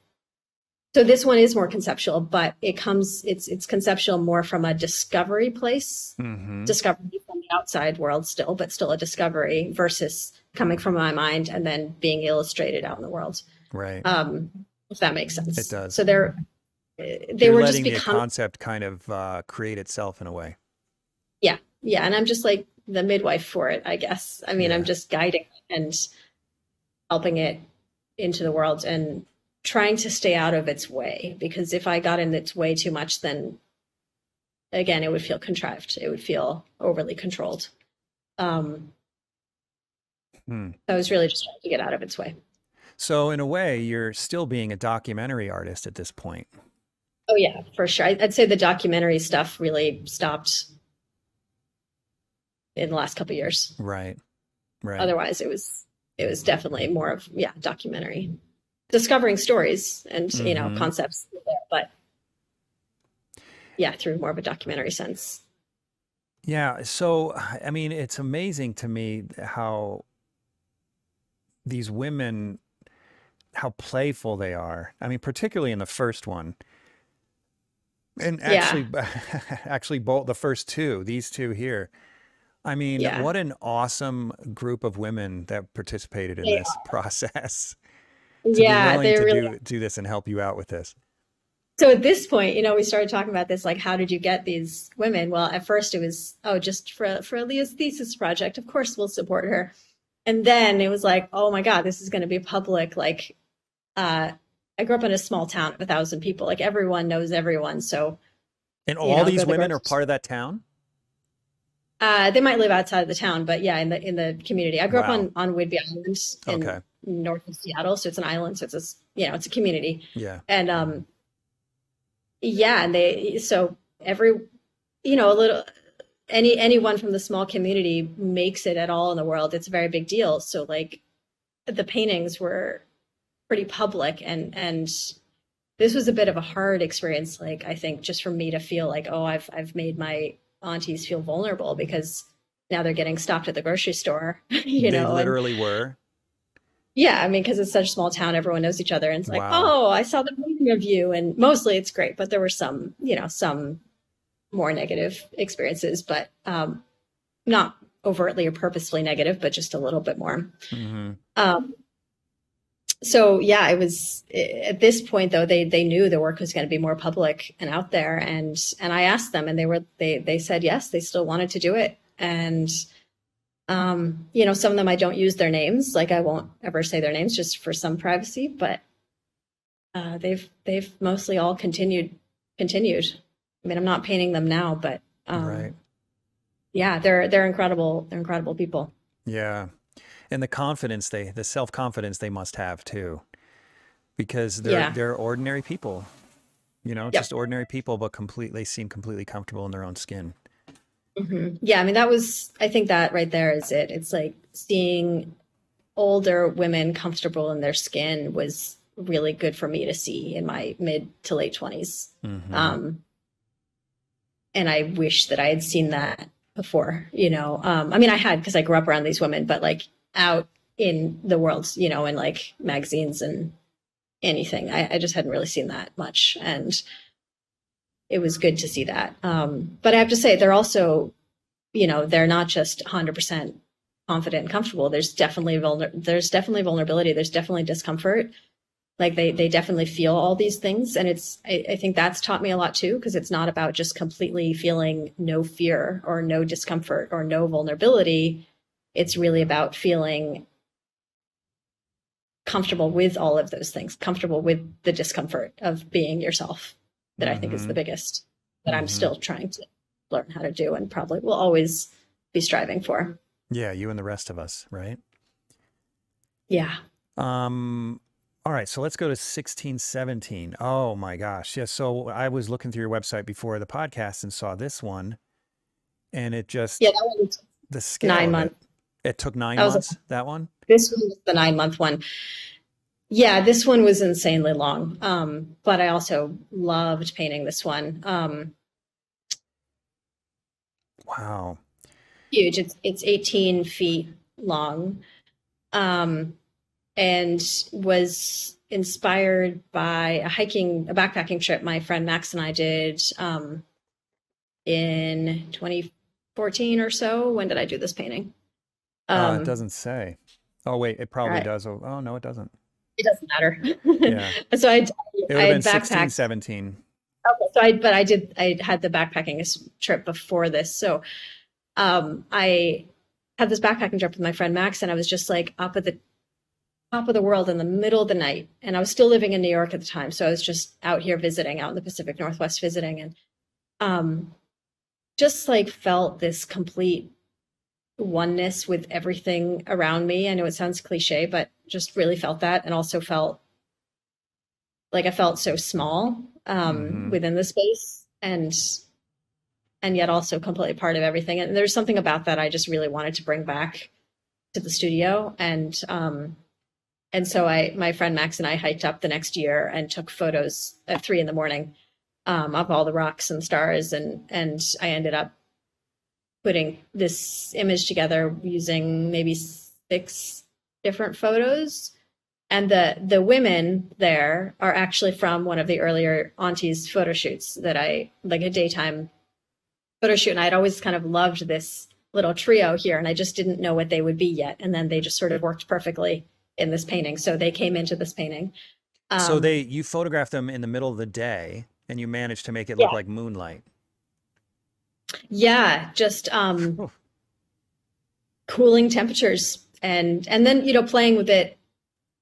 so this one is more conceptual, but it comes it's it's conceptual more from a discovery place Mhm. discovery from the outside world still, but still a discovery versus coming from my mind and then being illustrated out in the world. Right. Um, if that makes sense. It does. So they're they You're were just letting the concept kind of uh, create itself in a way. yeah yeah, and I'm just like the midwife for it, I guess. I mean, Yeah. I'm just guiding and helping it into the world and trying to stay out of its way because if I got in its way too much, then again, it would feel contrived. It would feel overly controlled. Um, Hmm. I was really just trying to get out of its way. So in a way, you're still being a documentary artist at this point. Oh yeah, for sure. I'd say the documentary stuff really stopped in the last couple of years. Right. Right. Otherwise, it was it was definitely more of yeah documentary, discovering stories and you know Mhm. concepts. But yeah, through more of a documentary sense. Yeah. So, I mean, it's amazing to me how these women, how playful they are. I mean, particularly in the first one. And Yeah. actually, actually, both the first two, these two here. I mean, Yeah. what an awesome group of women that participated in They this process to be Yeah, willing they to really do do this and help you out with this. So at this point, you know, we started talking about this, like, how did you get these women? Well, at first it was, oh, just for for Leah's thesis project. Of course, we'll support her. And then it was like, oh my God, this is going to be public. Like, uh, I grew up in a small town of a thousand people. Like everyone knows everyone. So, And all know, these women are part of that town? uh, they might live outside of the town, but yeah, in the in the community. I grew up on on Whidbey Island in Okay. North of Seattle, so it's an island. So it's a, you know it's a community. Yeah. and um yeah and they so every you know a little any anyone from the small community makes it at all in the world it's a very big deal so like the paintings were pretty public and and this was a bit of a hard experience like i think just for me to feel like oh i've i've made my aunties feel vulnerable because now they're getting stopped at the grocery store you They know and literally were. Yeah, I mean, because it's such a small town, everyone knows each other, and it's like, Wow. oh, I saw the painting of you, and mostly it's great, but there were some, you know, some more negative experiences, but um, not overtly or purposefully negative, but just a little bit more. hmm Um, so yeah, it was at this point though they they knew the work was going to be more public and out there, and and I asked them, and they were they they said yes, they still wanted to do it, and um, you know, some of them I don't use their names, like I won't ever say their names just for some privacy, but uh, they've they've mostly all continued continued. I mean, I'm not painting them now, but um, Right. yeah, they're they're incredible. They're incredible people. Yeah. And the confidence they, the self confidence they must have too, because they're Yeah. they're ordinary people, you know, Yep. just ordinary people, but completely seem completely comfortable in their own skin. Hmm Yeah, I mean that was I think that right there is it. It's like seeing older women comfortable in their skin was really good for me to see in my mid to late 20s. Mhm. Um and I wish that I had seen that before, you know. Um I mean I had because I grew up around these women, but like out in the world, you know, in like magazines and anything. I, I just hadn't really seen that much. And it was good to see that. Um, but I have to say, they're also, you know, they're not just 100% confident and comfortable. There's definitely vulner- there's definitely vulnerability. There's definitely discomfort. Like they they definitely feel all these things, and it's I, I think that's taught me a lot too because it's not about just completely feeling no fear or no discomfort or no vulnerability. It's really about feeling comfortable with all of those things, comfortable with the discomfort of being yourself that I think is the Mhm. biggest that I'm Mhm. still trying to learn how to do and probably will always be striving for. Yeah, you and the rest of us, right? Yeah. Um, all right, so let's go to 1617. Oh my gosh. Yeah, so I was looking through your website before the podcast and saw this one, and it just Yeah, that one, the scale nine of months. It, it took nine That was a- months, that one? This one was the nine month one. Yeah, this one was insanely long. Um, but I also loved painting this one. Um, Wow. huge. It's it's 18 feet long, um, and was inspired by a hiking, a backpacking trip my friend Max and I did um, in 2014 or so. When did I do this painting? Uh, Um, it doesn't say. Oh wait, it probably right. does. Oh no, it doesn't. It doesn't matter. Yeah. so I, I been 16, backpacked. 17. Okay, so I but I did I had the backpacking trip before this. So um I had this backpacking trip with my friend Max and I was just like up at the top of the world in the middle of the night and I was still living in New York at the time. So I was just out here visiting out in the Pacific Northwest visiting and um just like felt this complete oneness with everything around me. I know it sounds cliche, but just really felt that and also felt like I felt so small um, Mhm. within the space and and yet also completely part of everything. And there's something about that I just really wanted to bring back to the studio. And um, and so I my friend Max and I hiked up the next year and took photos at three in the morning um, of all the rocks and stars, and and I ended up putting this image together using maybe six different photos. And the the women there are actually from one of the earlier aunties photo shoots that I like a daytime photo shoot. And I'd always kind of loved this little trio here, and I just didn't know what they would be yet. And then they just sort of worked perfectly in this painting. So they came into this painting. Um, so they you photographed them in the middle of the day, and you managed to make it look like moonlight. Yeah, just um, cooling temperatures, and and then you know playing with it,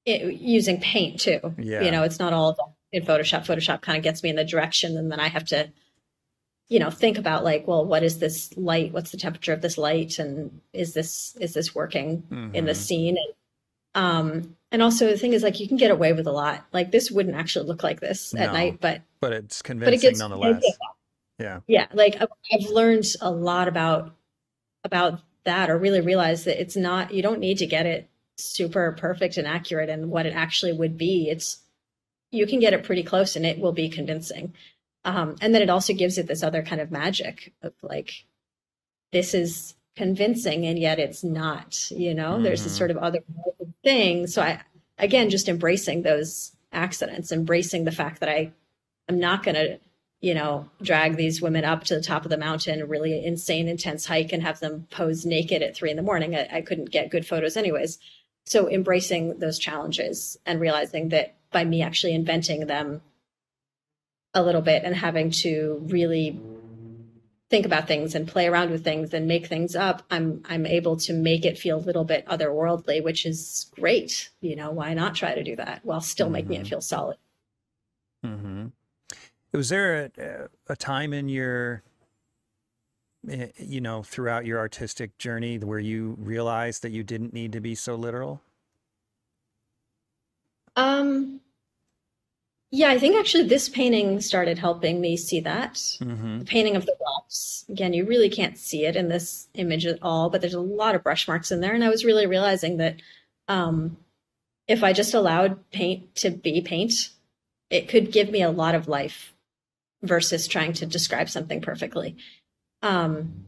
it using paint too. Yeah. You know, it's not all in Photoshop. Photoshop kind of gets me in the direction, and then I have to you know think about like well what is this light what's the temperature of this light and is this is this working mm-hmm. in the mm-hmm. scene and, um and also the thing is like you can get away with a lot like this wouldn't actually look like this no, at night but but it's convincing but it gets, nonetheless yeah yeah like i've learned a lot about about that or really realize that it's not you don't need to get it super perfect and accurate and what it actually would be it's you can get it pretty close and it will be convincing um, and then it also gives it this other kind of magic of like, this is convincing and yet it's not, you know, mm-hmm. there's this mm-hmm. sort of other thing. So I, again, just embracing those accidents, embracing the fact that I am not going to, you know, drag these women up to the top of the mountain, really insane, intense hike and have them pose naked at three in the morning. I, I couldn't get good photos anyways. So embracing those challenges and realizing that by me actually inventing them, a little bit and having to really think about things and play around with things and make things up i'm i'm able to make it feel a little bit otherworldly which is great you know why not try to do that while still mm-hmm. making it mm-hmm. feel solid mm-hmm. Was there a, a time in your eh, you know throughout your artistic journey where you realized that you didn't need to be so literal um yeah, I think actually this painting started helping me see that. Mm-hmm. The painting of the rocks. Again, you really can't see it in this image at all, but there's a lot of brush marks in there. And I was really realizing that um, if I just allowed paint to be paint, it could give me a lot of life versus trying to describe something perfectly. Um,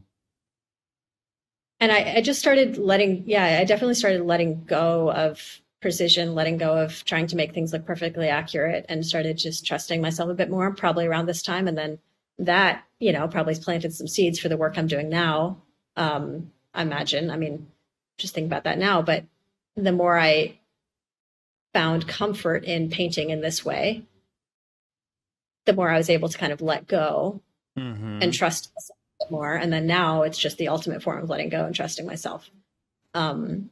and I, I just started letting, yeah, I definitely started letting go of precision, letting go of trying to make things look perfectly accurate and started just trusting myself a bit more, probably around this time. And then that, you know, probably planted some seeds for the work I'm doing now. Um, I imagine. I mean, just think about that now. But the more I found comfort in painting in this way, the more I was able to kind of let go mm-hmm. and trust myself more. And then now it's just the ultimate form of letting go and trusting myself. Um,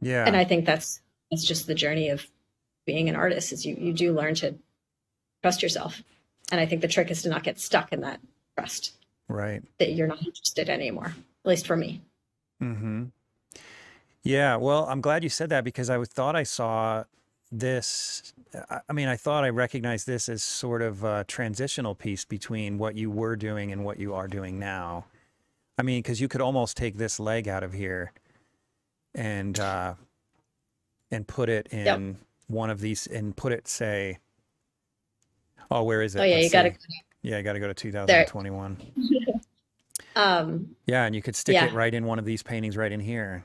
yeah. And I think that's that's just the journey of being an artist is you you do learn to trust yourself. And I think the trick is to not get stuck in that trust. Right. That you're not interested anymore. At least for me. Mm-hmm. Yeah, well, I'm glad you said that because I thought I saw this. I mean, I thought I recognized this as sort of a transitional piece between what you were doing and what you are doing now. I mean, because you could almost take this leg out of here and uh, and put it in yep. one of these and put it say, oh, where is it? Oh yeah, Let's you got to. Yeah, I got to go to 2021. um, yeah, and you could stick yeah. it right in one of these paintings right in here,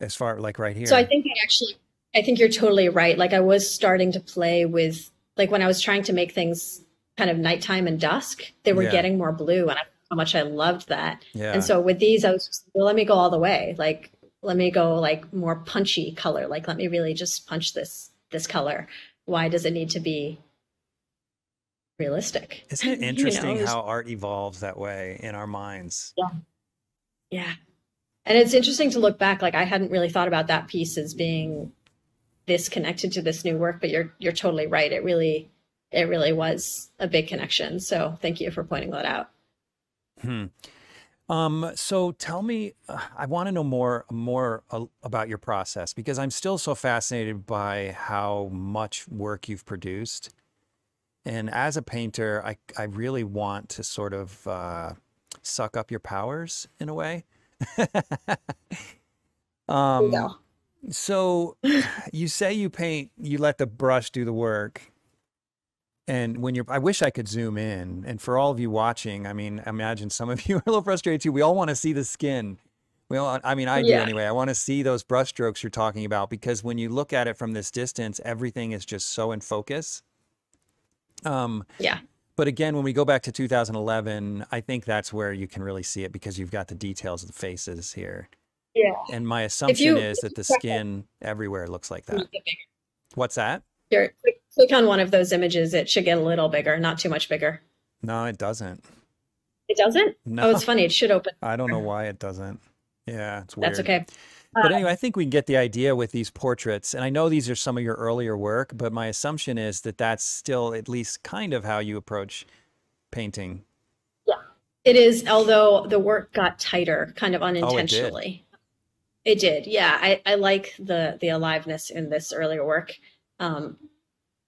as far like right here. So I think I actually, I think you're totally right. Like I was starting to play with, like when I was trying to make things kind of nighttime and dusk, they were yeah. getting more blue, and I, how much I loved that. Yeah. And so with these, I was just, well, let me go all the way. Like let me go like more punchy color like let me really just punch this this color why does it need to be realistic isn't it interesting you know, how art evolves that way in our minds yeah yeah and it's interesting to look back like i hadn't really thought about that piece as being this connected to this new work but you're you're totally right it really it really was a big connection so thank you for pointing that out hmm. Um, so tell me, uh, I want to know more more uh, about your process because I'm still so fascinated by how much work you've produced. And as a painter, I I really want to sort of uh, suck up your powers in a way. um, yeah. So you say you paint, you let the brush do the work. And when you're, I wish I could zoom in. And for all of you watching, I mean, imagine some of you are a little frustrated too. We all want to see the skin. We all, I mean, I do anyway. I want to see those brushstrokes you're talking about because when you look at it from this distance, everything is just so in focus. Um, Yeah. but again, when we go back to 2011, I think that's where you can really see it because you've got the details of the faces here. Yeah. And my assumption you- is that the skin everywhere looks like that. What's that? Here, click- on one of those images. It should get a little bigger, not too much bigger. No, it doesn't. It doesn't? No, Oh, it's funny. It should open. I don't know why it doesn't. Yeah, it's weird. That's okay. But uh, anyway, I think we can get the idea with these portraits. And I know these are some of your earlier work, but my assumption is that that's still at least kind of how you approach painting. Yeah, it is, although the work got tighter, kind of unintentionally. Oh, did. unintentionally. It did, yeah. I, I like the the aliveness in this earlier work, um,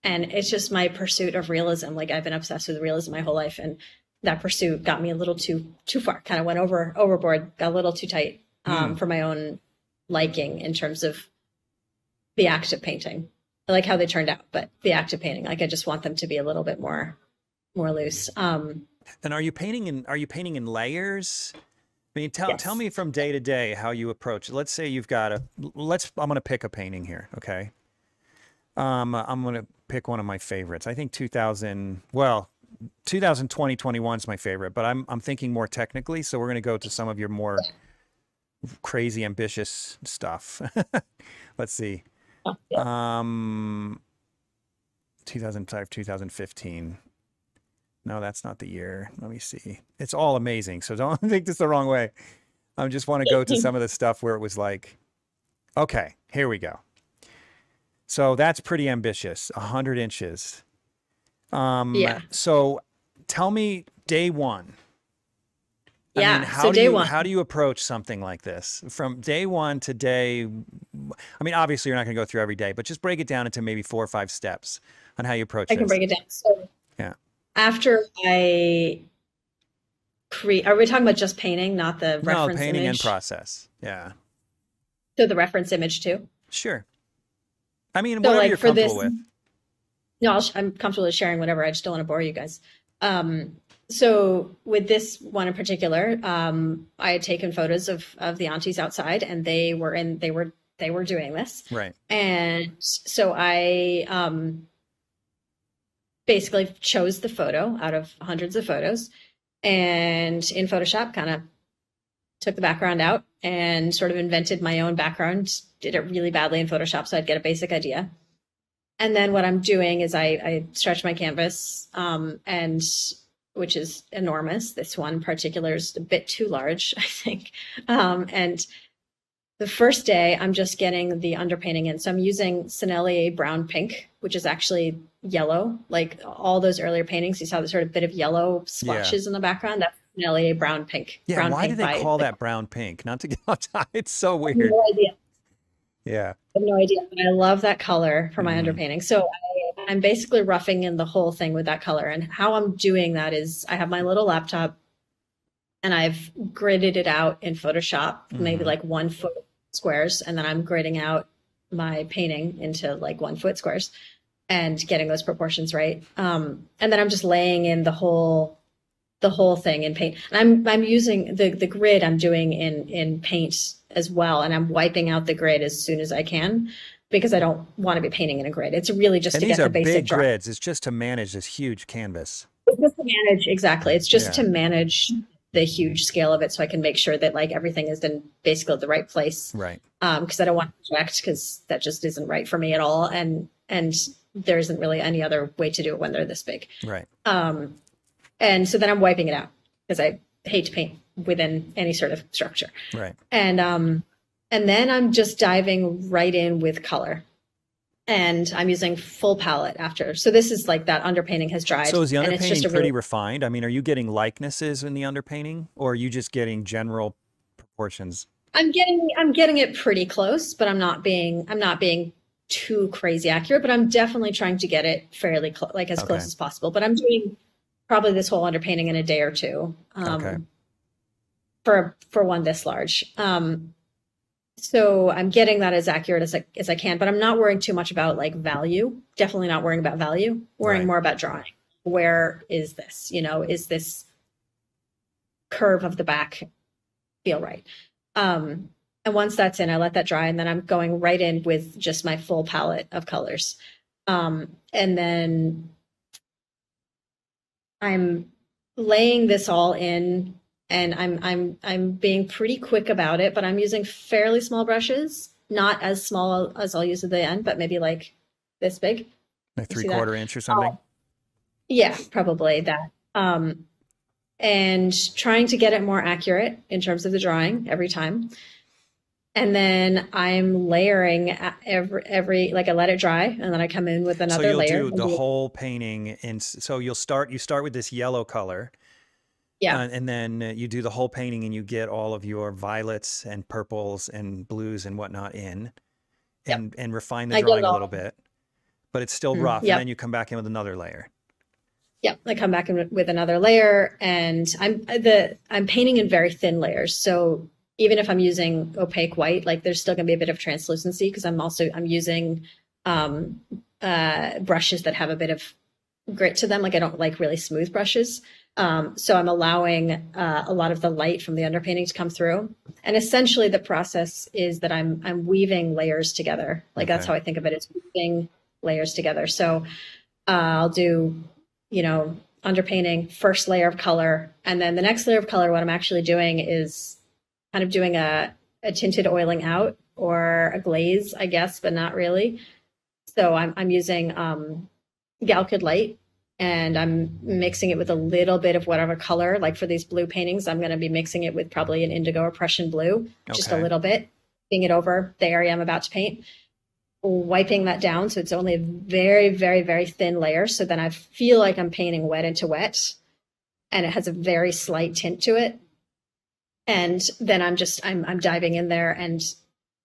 and it's just my pursuit of realism. Like I've been obsessed with realism my whole life, and that pursuit got me a little too too far. Kind of went over overboard, got a little too tight um, Hmm. for my own liking in terms of the act of painting. I like how they turned out, but the act of painting, like I just want them to be a little bit more more loose. Um, And are you painting in are you painting in layers? I mean, tell tell me from day to day how you approach. it. Let's say you've got a let's I'm going to pick a painting here, okay? Um I'm going to pick one of my favorites. I think 2000, well, 2020 21 is my favorite, but I'm I'm thinking more technically, so we're going to go to some of your more crazy ambitious stuff. Let's see. Oh. Um 2005 2015. No, that's not the year. Let me see. It's all amazing. So don't take this the wrong way. I just want to go to some of the stuff where it was like, okay, here we go. So that's pretty ambitious. 100 inches. Um, Yeah. So tell me day one. I Yeah, mean, how so do day you one. how do you approach something like this from day one to day? I mean, obviously you're not going to go through every day, but just break it down into maybe four or five steps on how you approach I can this. break it down. So Yeah. After I create, are we talking about just painting, not the no, reference painting and process. Yeah, So the reference image too. sure. I mean, So whatever like you're for this, comfortable with. no, I'll, sh- I'm comfortable sharing whatever. I just don't want to bore you guys. Um, so with this one in particular, um, I had taken photos of of the aunties outside, and they were in. They were they were doing this. Right. And so I um, basically chose the photo out of hundreds of photos and in Photoshop kind of took the background out and sort of invented my own background, did it really badly in Photoshop so I'd get a basic idea. And then what I'm doing is I, I stretch my canvas um, and which is enormous. This one particular is a bit too large, I think. Um, and the first day, I'm just getting the underpainting in. So I'm using Sennelier brown pink, which is actually yellow. Like all those earlier paintings, you saw the sort of bit of yellow splotches in the background. That's Sennelier brown pink. Yeah. brown why do pink they call that brown pink? Not to get off. It's so weird. no idea. Yeah. I have no idea, but I love that color for my Mhm. underpainting. So I, I'm basically roughing in the whole thing with that color. And how I'm doing that is I have my little laptop and I've gridded it out in Photoshop, maybe Mhm. like one foot squares. And then I'm grading out my painting into like one foot squares and getting those proportions right. Um, and then I'm just laying in the whole the whole thing in paint. And I'm I'm using the the grid I'm doing in in paint as well, and I'm wiping out the grid as soon as I can because I don't want to be painting in a grid. It's really just And to these get are the basic big grids. It's just to manage this huge canvas. It's just to manage exactly. It's just Yeah. to manage the huge scale of it, so I can make sure that like everything is in basically the right place. Right. Um, because I don't want to project because that just isn't right for me at all, and and there isn't really any other way to do it when they're this big. Right. Um, and so then I'm wiping it out because I hate to paint within any sort of structure. Right. And um, and then I'm just diving right in with color. And I'm using full palette after. So this is like that underpainting has dried. So is the and it's just underpainting pretty really, refined? I mean, are you getting likenesses in the underpainting, or are you just getting general proportions? I'm getting I'm getting it pretty close, but I'm not being I'm not being too crazy accurate, but I'm definitely trying to get it fairly close, like as close as possible. But I'm doing probably this whole underpainting in a day or two. Um, Okay. For for one this large. Um, so I'm getting that as accurate as I, as I can, but I'm not worrying too much about like value. Definitely not worrying about value. Worrying Right. more about drawing. Where is this? You know, is this curve of the back feel right? Um, and once that's in, I let that dry, and then I'm going right in with just my full palette of colors. Um, and then I'm laying this all in and I'm I'm I'm being pretty quick about it, but I'm using fairly small brushes, not as small as I'll use at the end, but maybe like this big. Like three that? quarter inch or something. Yeah, probably that. Um, and trying to get it more accurate in terms of the drawing every time. And then I'm layering every every like I let it dry, and then I come in with another so you'll layer. do the whole painting, and so you'll start. You start with this yellow color, Yeah. uh, and then uh, you do the whole painting, and you get all of your violets and purples and blues and whatnot in, Yep. and and refine the I get it drawing a little bit. But it's still Mm, rough, yep. and then you come back in with another layer. Yep. I come back in with- another layer, and I'm uh, the I'm painting in very thin layers. So even if I'm using opaque white, like there's still going to be a bit of translucency because I'm also I'm using um, uh, brushes that have a bit of grit to them. Like I don't like really smooth brushes. Um, so I'm allowing uh, a lot of the light from the underpainting to come through. And essentially, the process is that I'm I'm weaving layers together. Like that's how I think of it. It's weaving layers together. So uh, I'll do, you know, underpainting, first layer of color, and then the next layer of color. What I'm actually doing is kind of doing a a tinted oiling out or a glaze, I guess, but not really. So I'm I'm using um, Galkyd Lite and I'm mixing it with a little bit of whatever color. Like for these blue paintings, I'm going to be mixing it with probably an indigo or Prussian blue, just a little bit, being it over the area I'm about to paint, wiping that down. So it's only a very, very, very thin layer. So then I feel like I'm painting wet into wet and it has a very slight tint to it. And then I'm just, I'm, I'm diving in there and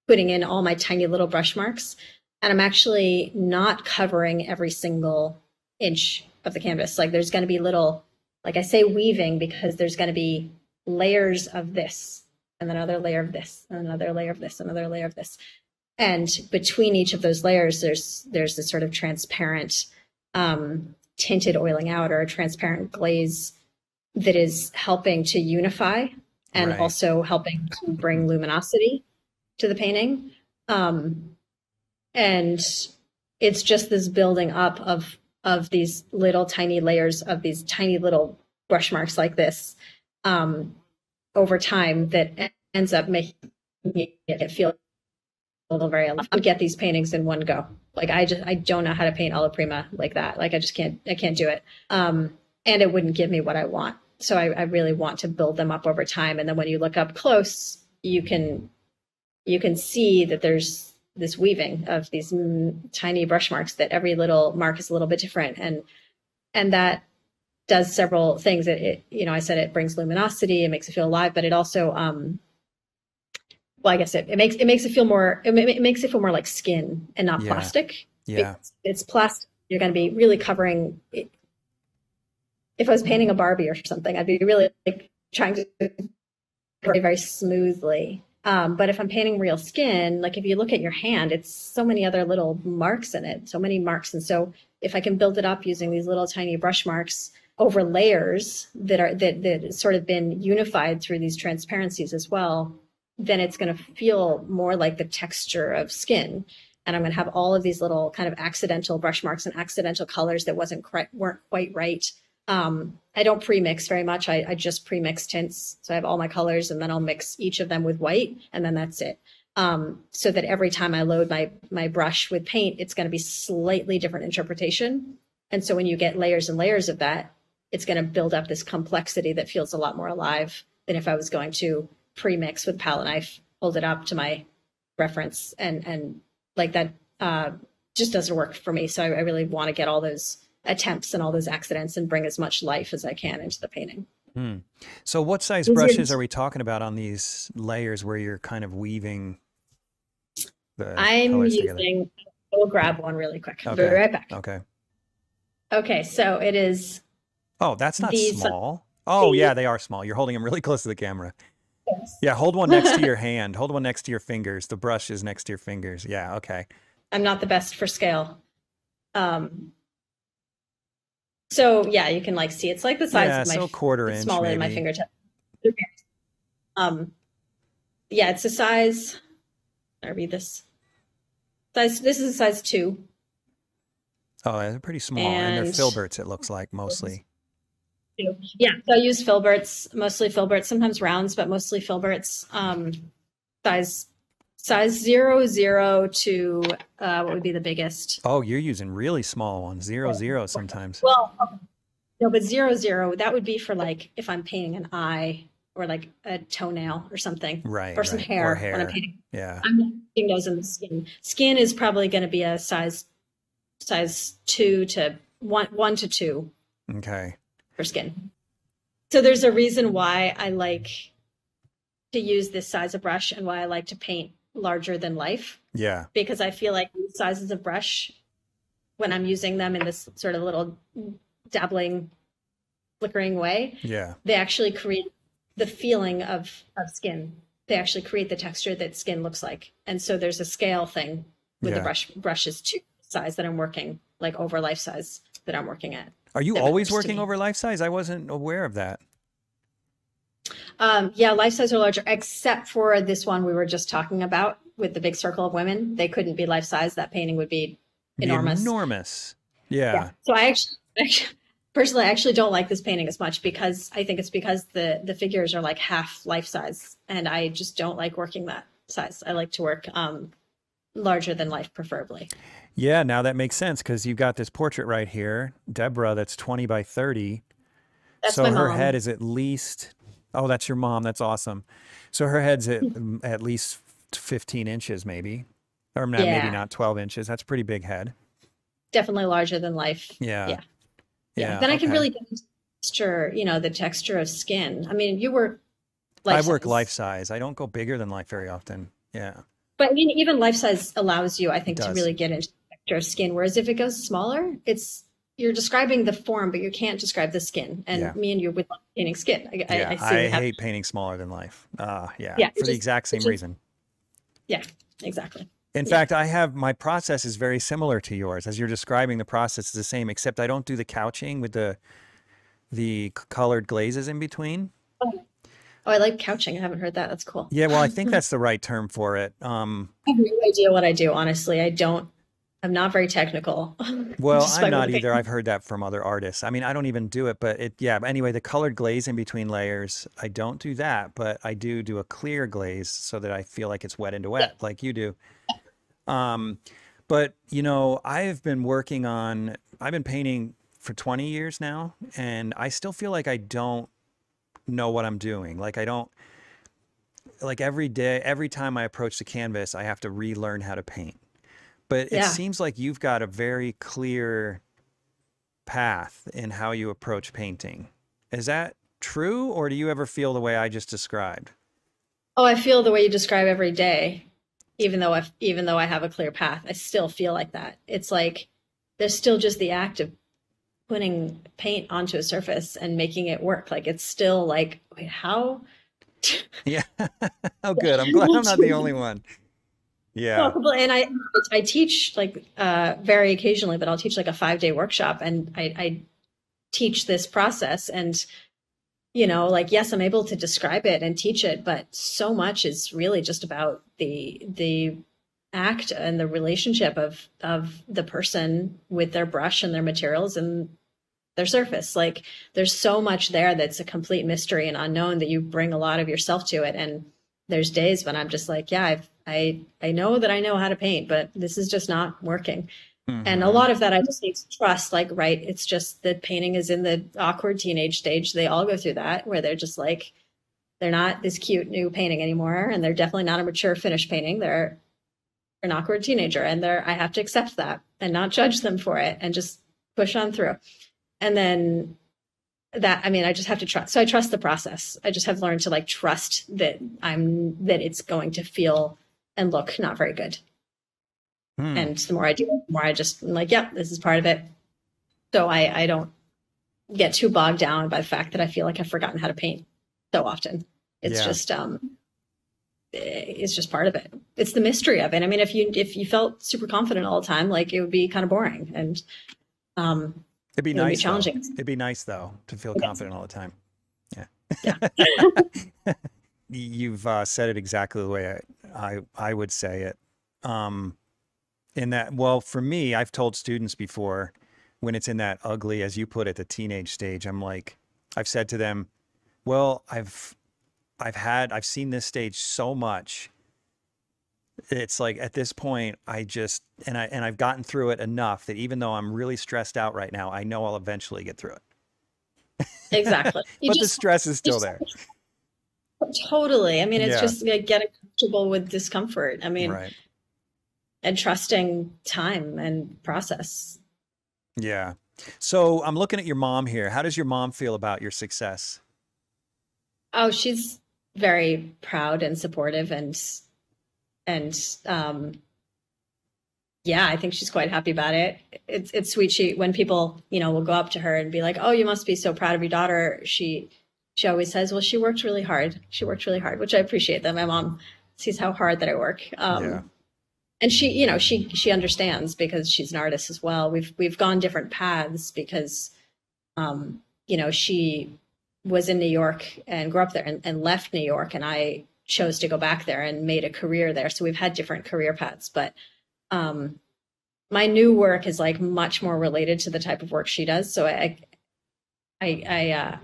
putting in all my tiny little brush marks. And I'm actually not covering every single inch of the canvas. Like there's going to be little, like I say weaving because there's going to be layers of this and another layer of this and another layer of this, another layer of this. And between each of those layers, there's there's this sort of transparent um, tinted oiling out or a transparent glaze that is helping to unify and Right. also helping to bring luminosity to the painting. Um, and it's just this building up of of these little tiny layers of these tiny little brush marks like this um, over time that ends up making it feel a little very alive. I get these paintings in one go. Like I just I don't know how to paint alla prima like that. Like I just can't I can't do it. Um, and it wouldn't give me what I want. So I, I really want to build them up over time. And then when you look up close, you can you can see that there's this weaving of these tiny brush marks that every little mark is a little bit different and and that does several things it, it you know i said it brings luminosity it makes it feel alive but it also um well i guess it, it makes it makes it feel more it, it makes it feel more like skin and not Yeah. plastic Yeah. it's, it's plastic you're going to be really covering it. if i was painting a barbie or something i'd be really like trying to very very smoothly um, but if i'm painting real skin like if you look at your hand it's so many other little marks in it so many marks. And so if i can build it up using these little tiny brush marks over layers that are that that sort of been unified through these transparencies as well then it's going to feel more like the texture of skin. And i'm going to have all of these little kind of accidental brush marks and accidental colors that wasn't quite weren't quite right um, I don't pre-mix very much. I, I just pre-mix tints. So I have all my colors and then I'll mix each of them with white and then that's it. Um, so that every time I load my, my brush with paint, it's going to be slightly different interpretation. And so when you get layers and layers of that, it's going to build up this complexity that feels a lot more alive than if I was going to pre-mix with palette knife, hold it up to my reference and, and like that, uh, just doesn't work for me. So I, I really want to get all those attempts and all those accidents and bring as much life as I can into the painting. Hmm. So what size brushes are we talking about on these layers where you're kind of weaving the I'm using, we'll grab one really quick. I'll be right back. Okay. Okay, so it is, Oh, that's not These- small. Oh, yeah, they are small. You're holding them really close to the camera. Yes. Yeah, hold one next to your hand. Hold one next to your fingers. The brush is next to your fingers. Yeah, okay. I'm not the best for scale. Um, so yeah, you can like see it's like the size Yeah, of my so quarter inch smaller than my fingertip. Um, yeah, it's a size. I read this. Size. This is a size two. Oh, they're pretty small, and, they're filberts. It looks like mostly. Yeah, so I use filberts, mostly filberts, sometimes rounds, but mostly filberts. Um, size size zero zero to uh, what would be the biggest? Oh, you're using really small ones, zero zero sometimes. Well, no, but zero zero that would be for like if I'm painting an eye or like a toenail or something, Right, or some right. hair, Or when I'm hair. painting. Yeah. I'm not putting those in the skin. Skin is probably going to be a size size two to one one to two Okay. for skin. So there's a reason why I like to use this size of brush and why I like to paint larger than life Yeah. because I feel like sizes of brush when I'm using them in this sort of little dabbling flickering way, Yeah. they actually create the feeling of of skin. They actually create the texture that skin looks like. And so there's a scale thing with Yeah. the brush brushes too size that I'm working like over life size that I'm working at. Are you always working over life size? I wasn't aware of that. Um, yeah, life size are larger, except for this one we were just talking about with the big circle of women. They couldn't be life size. That painting would be Be Enormous. Enormous. Yeah. So I actually, actually, personally, I actually don't like this painting as much because I think it's because the the figures are like half life size, and I just don't like working that size. I like to work um, larger than life, preferably. Yeah, now that makes sense because you've got this portrait right here, Deborah, that's 20 by 30. That's so her mom. head is at least, oh, that's your mom. That's awesome. So her head's at, mm, at least 15 inches, maybe. Or not, maybe not 12 inches. That's a pretty big head. Definitely larger than life. Yeah. Yeah. Yeah. Then I can really texture, you know, the texture of skin. I mean, you work. Like I work size. life size. I don't go bigger than life very often. Yeah. But I mean, even life size allows you, I think, to really get into the texture of skin. Whereas if it goes smaller, it's you're describing the form, but you can't describe the skin. And Yeah. me and you would love painting skin. I, I, Yeah. I I, have, hate painting smaller than life. Uh, yeah. Yeah, For the just- exact same just- reason. yeah, exactly. In Yeah. fact, I have my process is very similar to yours. As you're describing, the process is the same, except I don't do the couching with the the colored glazes in between. Oh, I like couching. I haven't heard that. That's cool. Yeah, well, I think that's the right term for it. Um, I have no idea what I do, honestly. I don't, I'm not very technical. well, I'm not either. I've heard that from other artists. I mean, I don't even do it, but it, yeah. But anyway, the colored glaze in between layers, I don't do that, but I do do a clear glaze so that I feel like it's wet into wet, like you do. Um, but you know, I've been working on, I've been painting for 20 years now, and I still feel like I don't know what I'm doing. Like I don't, like every day, every time I approach the canvas, I have to relearn how to paint. But it seems like you've got a very clear path in how you approach painting. Is that true, or do you ever feel the way I just described? Oh, I feel the way you describe every day, even though I even though I have a clear path, I still feel like that. It's like there's still just the act of putting paint onto a surface and making it work. Like it's still like, wait, how? Yeah. oh, good. I'm glad I'm not the only one. Yeah. And I I teach like uh, very occasionally, but I'll teach like a five day workshop, and I, I teach this process. And you know, like yes, I'm able to describe it and teach it, but so much is really just about the the act and the relationship of of the person with their brush and their materials and their surface. Like there's so much there that's a complete mystery and unknown that you bring a lot of yourself to it. And there's days when I'm just like, yeah, I've, I I know that I know how to paint, but this is just not working. And a Mhm. lot of that I just need to trust. Like, right, it's just that painting is in the awkward teenage stage. They all go through that where they're just like, they're not this cute new painting anymore, and they're definitely not a mature finished painting. They're an awkward teenager, and they're I have to accept that and not judge them for it, and just push on through. And then that I mean, I just have to trust. So I trust the process. I just have learned to like trust that I'm that it's going to feel and look not very good. Hmm. And the more I do, the more I just I'm like, yep, this is part of it. So I I don't get too bogged down by the fact that I feel like I've forgotten how to paint so often. It's Yeah. just um it's just part of it. It's the mystery of it. I mean, if you if you felt super confident all the time, like it would be kind of boring and um It'd be It would be nice. though. challenging. It'd be nice though to feel confident all the time. Yeah. Yeah. You've uh, said it exactly the way I, I I would say it. Um, in that, well, for me, I've told students before when it's in that ugly, as you put it, the teenage stage. I'm like, I've said to them, well, I've I've had I've seen this stage so much. It's like at this point, I just and I and I've gotten through it enough that even though I'm really stressed out right now, I know I'll eventually get through it. exactly. But the stress is still just- there. Totally. I mean, it's Yeah. just like getting comfortable with discomfort. I mean, right. and trusting time and process. Yeah. So I'm looking at your mom here. How does your mom feel about your success? Oh, she's very proud and supportive and and um yeah, I think she's quite happy about it. It's it's sweet. She when people, you know, will go up to her and be like, "Oh, you must be so proud of your daughter." She she always says, "Well, she worked really hard. She worked really hard," which I appreciate that my mom sees how hard that I work. Um Yeah. and she, you know, she she understands because she's an artist as well. We've we've gone different paths because um, you know, she was in New York and grew up there and, and left New York and I chose to go back there and made a career there. So we've had different career paths, but um my new work is like much more related to the type of work she does. So I I I uh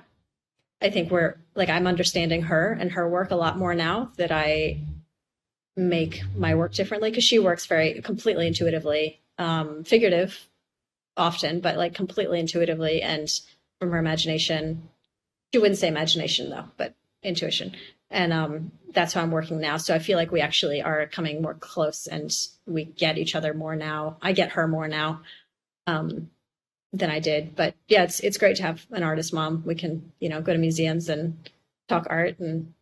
I think we're like I'm understanding her and her work a lot more now that I make my work differently because she works very completely intuitively, um, figurative often, but like completely intuitively and from her imagination. She wouldn't say imagination though, but intuition. And um, that's how I'm working now. So I feel like we actually are coming more close and we get each other more now. I get her more now um, than I did. But yeah, it's it's great to have an artist mom. We can, you know, go to museums and talk art and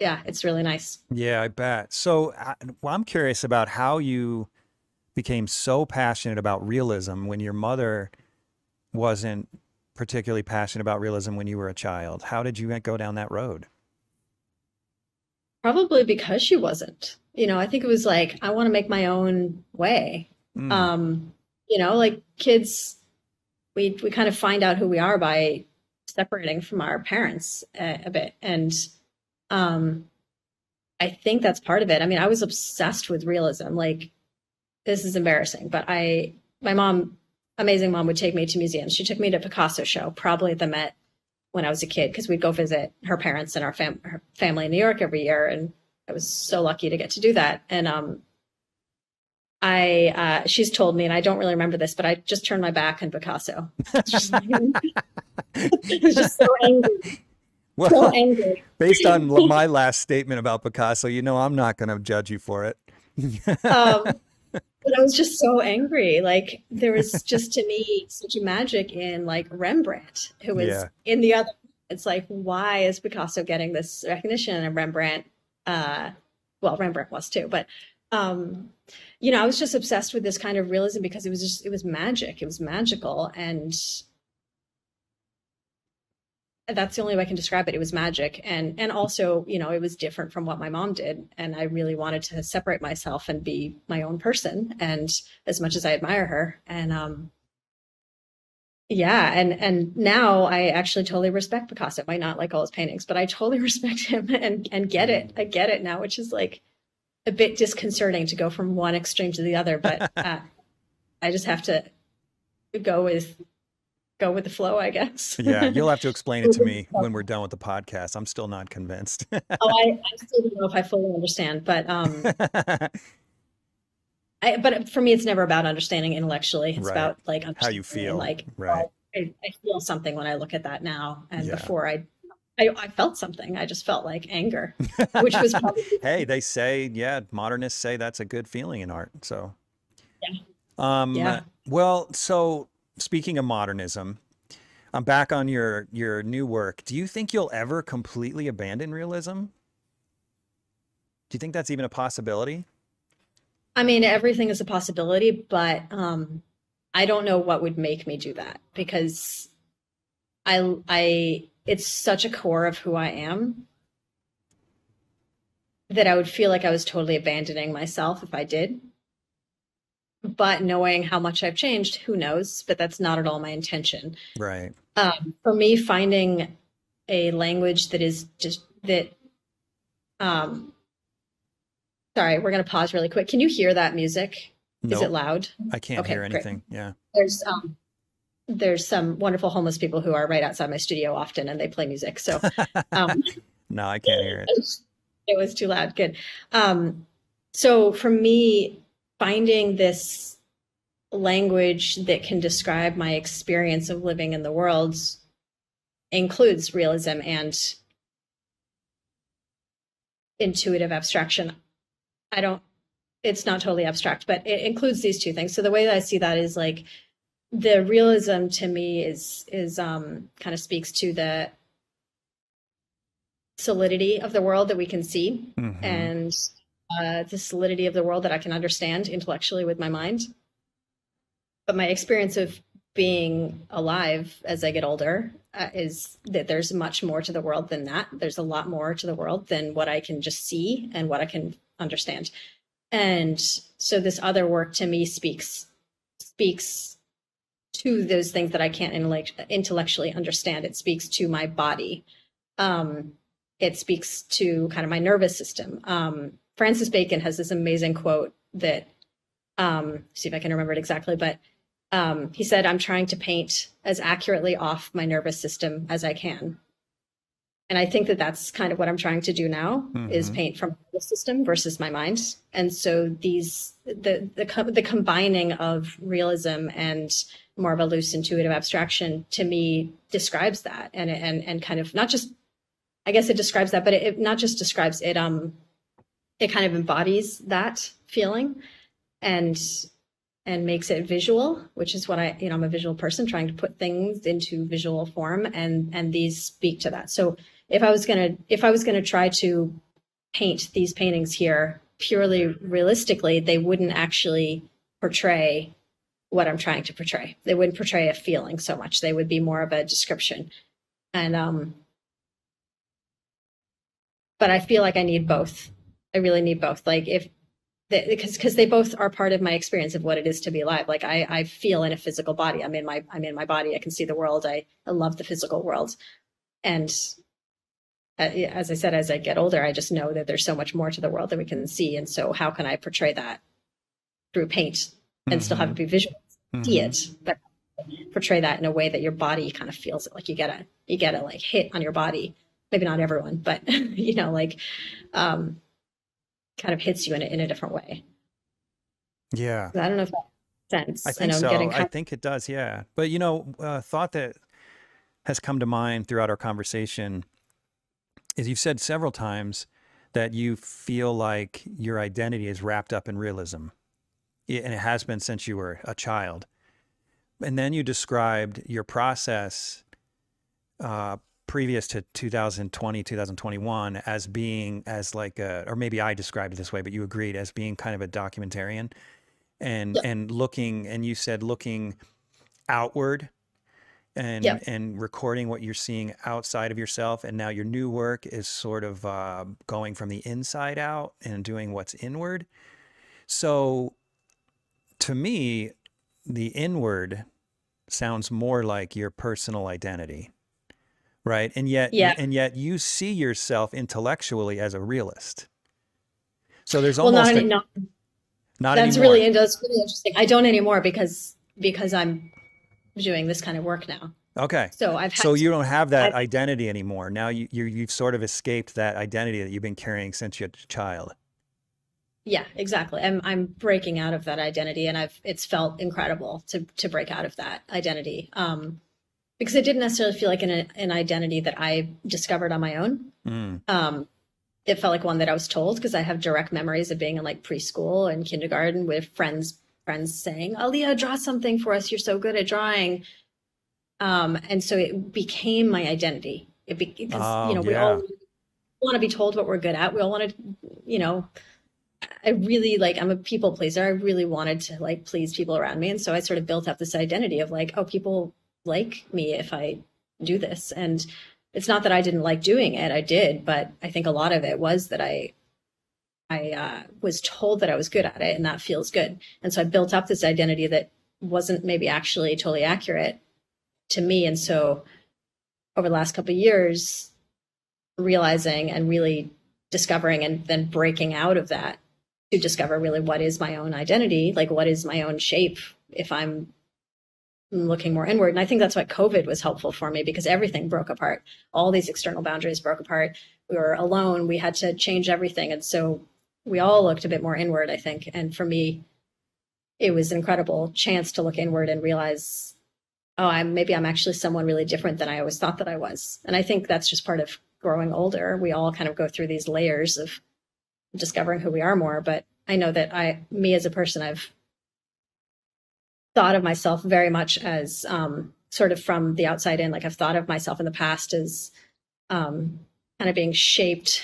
yeah, it's really nice. Yeah, I bet. So I, well, I'm curious about how you became so passionate about realism when your mother wasn't particularly passionate about realism when you were a child. How did you go down that road? Probably because she wasn't. You know, I think it was like I want to make my own way. Mm, Um, you know, like kids, we we kind of find out who we are by separating from our parents a, a bit, and um, I think that's part of it. I mean, I was obsessed with realism. Like, this is embarrassing, but I, my mom, amazing mom, would take me to museums. She took me to Picasso show, probably at the Met when I was a kid, because we'd go visit her parents and our fam- her family in New York every year, and I was so lucky to get to do that. And um, I, uh, she's told me, and I don't really remember this, but I just turned my back on Picasso. It's just I was just so angry, so well, angry. based on my last statement about Picasso, you know I'm not going to judge you for it. Um, but I was just so angry. Like there was just to me such a magic in like Rembrandt, who was Yeah. in the other. It's like why is Picasso getting this recognition and Rembrandt? Uh, well, Rembrandt was too, but um, you know, I was just obsessed with this kind of realism because it was just it was magic. It was magical, and that's the only way I can describe it. It was magic, and and also, you know, it was different from what my mom did, and I really wanted to separate myself and be my own person. And as much as I admire her, and um, yeah, and and now I actually totally respect Picasso. I might not like all his paintings, but I totally respect him and and get it. I get it now, which is like a bit disconcerting to go from one extreme to the other. But uh, I just have to go with go with the flow, I guess. yeah, you'll have to explain it to me when we're done with the podcast. I'm still not convinced. oh, I, I still don't know if I fully understand, but um, I, but for me, it's never about understanding intellectually. It's Right. about like How you feel, Like, right. I, I feel something when I look at that now, and Yeah. before I, I, I felt something. I just felt like anger, which was probably hey, they say, yeah, modernists say that's a good feeling in art. So, Yeah. um, Yeah. well, so speaking of modernism, I'm back on your your new work. Do you think you'll ever completely abandon realism? Do you think that's even a possibility? I mean, everything is a possibility, but um, I don't know what would make me do that because I I it's such a core of who I am that I would feel like I was totally abandoning myself if I did. But knowing how much I've changed, who knows? But that's not at all my intention. Right. Um, for me, finding a language that is just that. Um, sorry, we're going to pause really quick. Can you hear that music? No, Is it loud? I can't Okay, hear great. anything. Yeah. There's um, there's some wonderful homeless people who are right outside my studio often, and they play music. So um, no, I can't hear it. it was too loud. Good. Um, so for me, finding this language that can describe my experience of living in the world includes realism and intuitive abstraction. I don't, it's not totally abstract, but it includes these two things. So the way that I see that is like the realism to me is, is, um, kind of speaks to the solidity of the world that we can see Mhm. and uh, the solidity of the world that I can understand intellectually with my mind. But my experience of being alive as I get older uh, is that there's much more to the world than that. There's a lot more to the world than what I can just see and what I can understand. And so this other work to me speaks speaks to those things that I can't intellect- intellectually understand. It speaks to my body. Um, it speaks to kind of my nervous system. Um, Francis Bacon has this amazing quote that, um, see if I can remember it exactly, but um, he said, I'm trying to paint as accurately off my nervous system as I can. And I think that that's kind of what I'm trying to do now is Mhm. paint from the system versus my mind. And so these, the, the, the combining of realism and more of a loose intuitive abstraction to me describes that and, and, and kind of not just I guess it describes that, but it, it not just describes it. Um, it kind of embodies that feeling, and and makes it visual, which is what I, you know, I'm a visual person trying to put things into visual form, and and these speak to that. So if I was gonna if I was gonna try to paint these paintings here purely realistically, they wouldn't actually portray what I'm trying to portray. They wouldn't portray a feeling so much. They would be more of a description, and um, but I feel like I need both. I really need both. Like if because because they both are part of my experience of what it is to be alive. Like I I feel in a physical body. I'm in my I'm in my body. I can see the world. I, I love the physical world, and uh, as I said, as I get older, I just know that there's so much more to the world than we can see. And so, how can I portray that through paint and still have it be visual? See Mhm. it, but portray that in a way that your body kind of feels it. Like you get a you get a like hit on your body. Maybe not everyone, but you know, like um, kind of hits you in a, in a different way. Yeah. I don't know if that makes sense. I think I'm so. getting I think it does. Yeah. But you know, a thought that has come to mind throughout our conversation is you've said several times that you feel like your identity is wrapped up in realism, I- and it has been since you were a child. And then you described your process uh, previous to 2020, 2021 as being as like a, or maybe I described it this way, but you agreed as being kind of a documentarian and and looking and you said looking outward and Yep. and recording what you're seeing outside of yourself and now your new work is sort of uh, going from the inside out and doing what's inward so to me the inward sounds more like your personal identity right and yet Yeah. and yet you see yourself intellectually as a realist so there's well, almost not, a- any, not not that's anymore. really that's really interesting. I don't anymore because because I'm doing this kind of work now. okay So I've had So you don't have that I've- identity anymore. Now you, you you've sort of escaped that identity that you've been carrying since you're a child. Yeah, exactly. I'm I'm breaking out of that identity, and I've it's felt incredible to to break out of that identity. Um, because it didn't necessarily feel like an an identity that I discovered on my own. Mm, Um, it felt like one that I was told because I have direct memories of being in like preschool and kindergarten with friends friends saying, "Aleah, draw something for us. You're so good at drawing." Um, and so it became my identity. It be, because Oh, you know we yeah. all want to be told what we're good at. We all want to, you know. I really like I'm a people pleaser. I really wanted to like please people around me, and so I sort of built up this identity of like, oh, people like me if I do this, and it's not that I didn't like doing it. I did, but I think a lot of it was that I I uh, was told that I was good at it, and that feels good. And so I built up this identity that wasn't maybe actually totally accurate to me. And so over the last couple years, realizing and really discovering and then breaking out of that to discover really what is my own identity, like what is my own shape if I'm looking more inward. And I think that's why COVID was helpful for me because everything broke apart. All these external boundaries broke apart. We were alone. We had to change everything. And so we all looked a bit more inward, I think. And for me, it was an incredible chance to look inward and realize, oh, I'm maybe I'm actually someone really different than I always thought that I was. And I think that's just part of growing older. We all kind of go through these layers of discovering who we are more. But I know that I, me as a person, I've thought of myself very much as um, sort of from the outside in. Like I've thought of myself in the past as um, kind of being shaped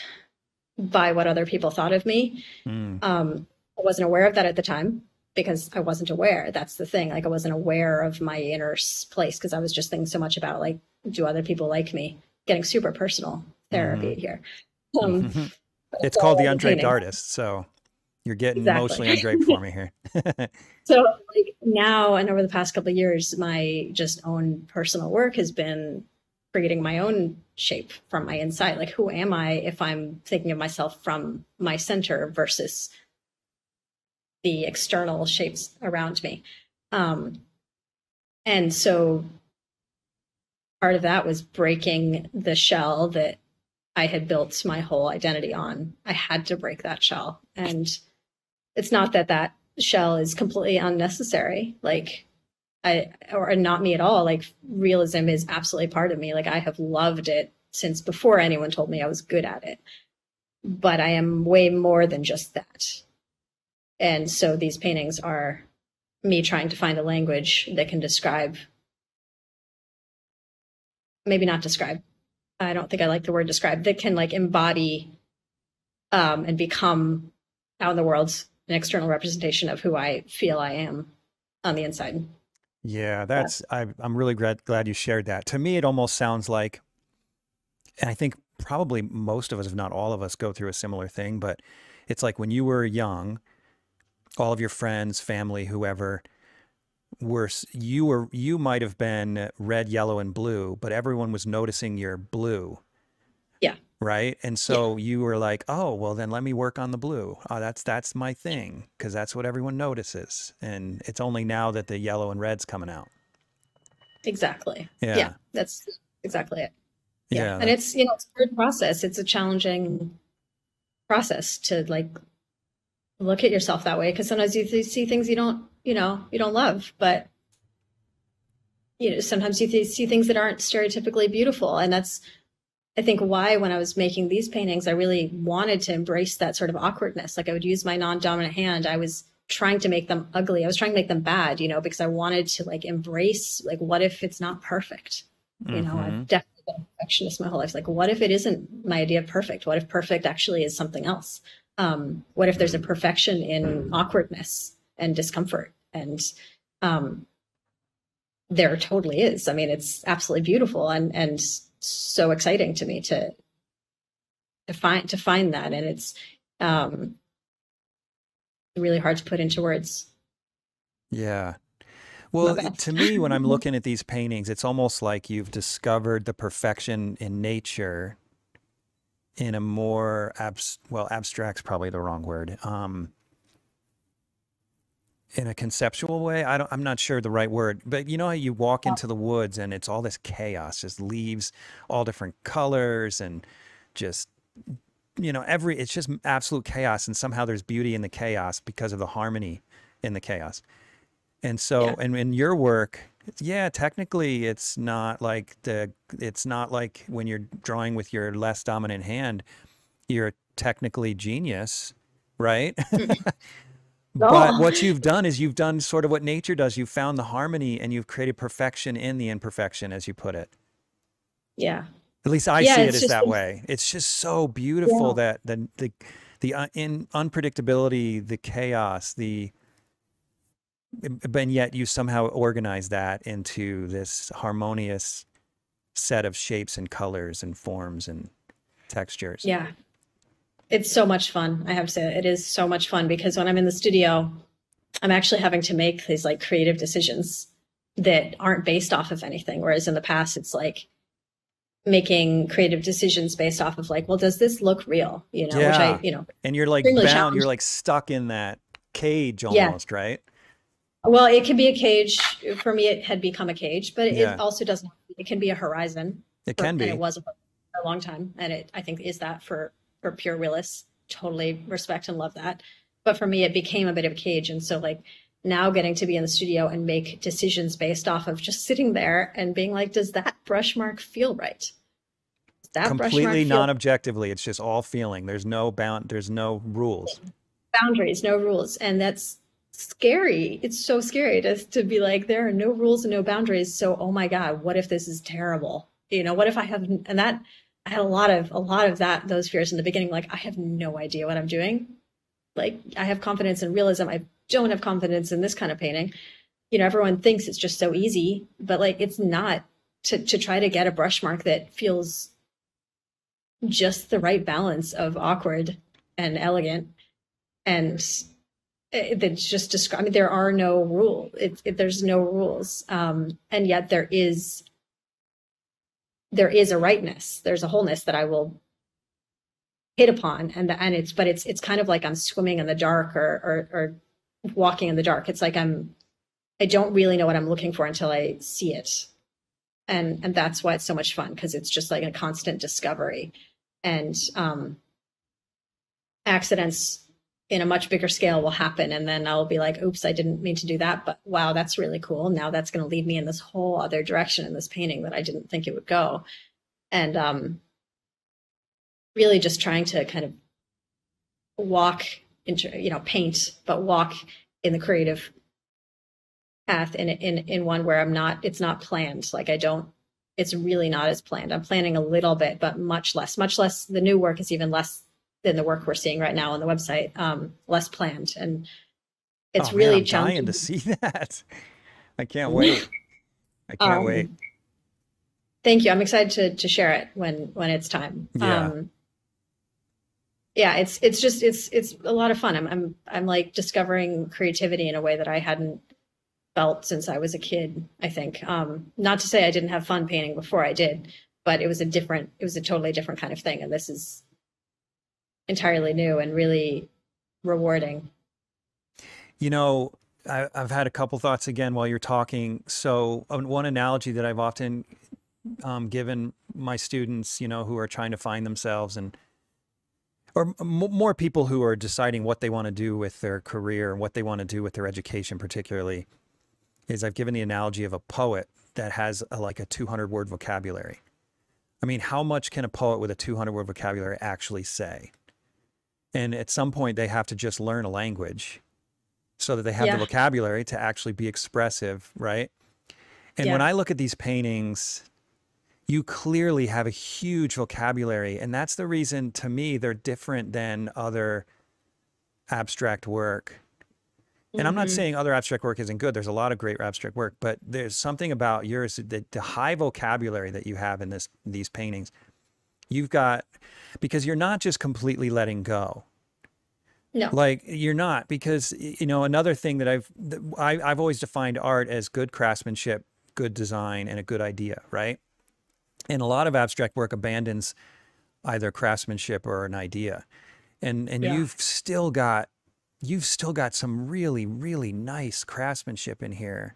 by what other people thought of me. Mm. Um, I wasn't aware of that at the time because I wasn't aware. That's the thing. Like I wasn't aware of my inner place because I was just thinking so much about like, do other people like me? Getting super personal therapy mm-hmm. here. Um, It's called the undraped artist. So you're getting exactly. mostly undraped for me here. so like now and over the past couple of years, my just own personal work has been creating my own shape from my inside. Like who am I if I'm thinking of myself from my center versus the external shapes around me. Um, and so part of that was breaking the shell that I had built my whole identity on. I had to break that shell. And it's not that that shell is completely unnecessary. Like, I, or not me at all. Like, realism is absolutely part of me. Like, I have loved it since before anyone told me I was good at it. But I am way more than just that. And so these paintings are me trying to find a language that can describe, maybe not describe, I don't think I like the word describe, that can like embody um, and become out in the world an external representation of who I feel I am on the inside. Yeah, that's, yeah. I, I'm really glad, glad you shared that. To me, it almost sounds like, and I think probably most of us, if not all of us, go through a similar thing, but it's like when you were young, all of your friends, family, whoever were you were you might have been red, yellow, and blue, but everyone was noticing your blue. Yeah. Right. And so yeah. you were like, oh, well, then let me work on the blue. Oh, that's that's my thing because that's what everyone notices. And it's only now that the yellow and red's coming out. Exactly. Yeah. yeah that's exactly it. Yeah. yeah. And it's, you know, it's a hard process. It's a challenging process to like look at yourself that way because sometimes you see things you don't you know you don't love but you know sometimes you th- see things that aren't stereotypically beautiful. And that's i think why when i was making these paintings i really wanted to embrace that sort of awkwardness. Like i would use my non-dominant hand. I was trying to make them ugly. I was trying to make them bad you know because i wanted to like embrace like what if it's not perfect? You mm-hmm. know i've mm-hmm. definitely been a perfectionist my whole life. Like what if it isn't my idea of perfect? What if perfect actually is something else? Um, what if there's a perfection in awkwardness and discomfort and um, there totally is. I mean it's absolutely beautiful and and so exciting to me to to find to find that. And it's um really hard to put into words. Yeah. Well to me when i'm looking at these paintings it's almost like you've discovered the perfection in nature in a more abs well abstract's probably the wrong word. Um, in a conceptual way i don't i'm not sure the right word but you know how you walk into the woods and it's all this chaos just leaves all different colors and just you know every it's just absolute chaos and somehow there's beauty in the chaos because of the harmony in the chaos and so yeah. and in your work yeah, technically it's not like the it's not like when you're drawing with your less dominant hand, you're technically genius, right? Mm-hmm. but what you've done is you've done sort of what nature does. You've found the harmony and you've created perfection in the imperfection, as you put it. Yeah. At least I yeah, see it as that way. It's just so beautiful yeah. that the the the uh, in unpredictability, the chaos, the but yet you somehow organize that into this harmonious set of shapes and colors and forms and textures. Yeah. It's so much fun. I have to say it is so much fun because when I'm in the studio, I'm actually having to make these like creative decisions that aren't based off of anything. Whereas in the past, it's like making creative decisions based off of like, well, does this look real? You know, yeah. which I, you know, and you're like bound, you're like stuck in that cage almost, yeah. right? Well, it can be a cage. For me, it had become a cage, but yeah. it also doesn't. It can be a horizon. It for, can be. it was a, a long time, and it I think is that for for pure realists. Totally respect and love that. But for me, it became a bit of a cage, and so like now getting to be in the studio and make decisions based off of just sitting there and being like, does that brush mark feel right? that completely non-objectively it's just all feeling there's no bound there's no rules boundaries no rules and that's scary it's so scary to, to be like there are no rules and no boundaries so oh my god what if this is terrible you know what if i have and that i had a lot of a lot of that those fears in the beginning like i have no idea what i'm doing. Like i have confidence in realism. I don't have confidence in this kind of painting. You know everyone thinks it's just so easy but like it's not. To to try to get a brush mark that feels just the right balance of awkward and elegant and it's just describe I mean, there are no rules there's no rules. Um, and yet there is there is a rightness. There's a wholeness that i will hit upon and and it's but it's it's kind of like i'm swimming in the dark or, or or walking in the dark. It's like i'm i don't really know what i'm looking for until i see it. And and that's why it's so much fun because it's just like a constant discovery. And um, accidents in a much bigger scale will happen and then i'll be like oops i didn't mean to do that but wow that's really cool now that's going to lead me in this whole other direction in this painting that i didn't think it would go and um, really just trying to kind of walk into you know paint but walk in the creative path in in in one where i'm not it's not planned like i don't it's really not as planned. I'm planning a little bit, but much less. Much less. The new work is even less than the work we're seeing right now on the website. Um, less planned, and it's oh, really man, I'm challenging. Dying to see that. I can't wait. I can't um, wait. Thank you. I'm excited to to share it when when it's time. Yeah. Um, yeah, it's it's just it's it's a lot of fun. I'm I'm I'm like discovering creativity in a way that I hadn't felt since I was a kid, I think. Um, not to say I didn't have fun painting before I did, but it was a different, it was a totally different kind of thing. And this is entirely new and really rewarding. You know, I, have had a couple thoughts again while you're talking. So, one analogy that I've often um, given my students, you know, who are trying to find themselves and or more people who are deciding what they want to do with their career and what they want to do with their education, particularly, is I've given the analogy of a poet that has a, like a 200 word vocabulary. I mean, how much can a poet with a 200 word vocabulary actually say? And at some point, they have to just learn a language so that they have yeah. the vocabulary to actually be expressive, right? And yeah. when I look at these paintings, you clearly have a huge vocabulary. And that's the reason, to me, they're different than other abstract work and I'm not mm-hmm. saying other abstract work isn't good. There's a lot of great abstract work, but there's something about yours, the, the high vocabulary that you have in this these paintings. You've got because you're not just completely letting go. No. Like you're not because you know another thing that I've I, I've always defined art as good craftsmanship, good design, and a good idea, right? And a lot of abstract work abandons either craftsmanship or an idea, and and yeah. you've still got you've still got some really, really nice craftsmanship in here.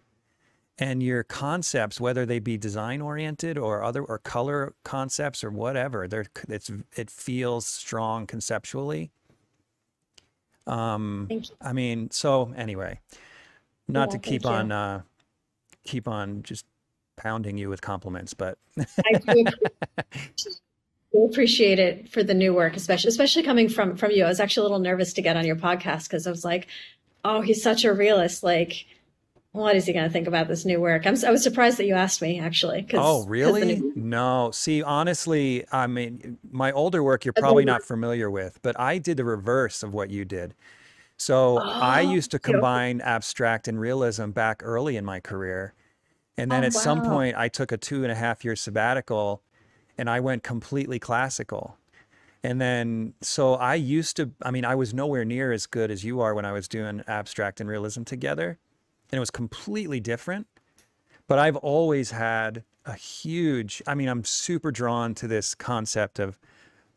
And your concepts, whether they be design oriented or other or color concepts or whatever, they're it's it feels strong conceptually. Um, I mean, so anyway, not yeah, to keep on uh, keep on just pounding you with compliments, but I do appreciate it for the new work, especially especially coming from from you. I was actually a little nervous to get on your podcast because I was like, oh, he's such a realist. Like, what is he going to think about this new work? I'm I was surprised that you asked me actually. oh, really? New- no. See, honestly, I mean, my older work you're probably not familiar with, but I did the reverse of what you did. So oh, I used to combine abstract and realism back early in my career. And then Oh, at some point, I took a two and a half year sabbatical and I went completely classical. And then, so I used to, I mean, I was nowhere near as good as you are when I was doing abstract and realism together. And it was completely different. But I've always had a huge, I mean, I'm super drawn to this concept of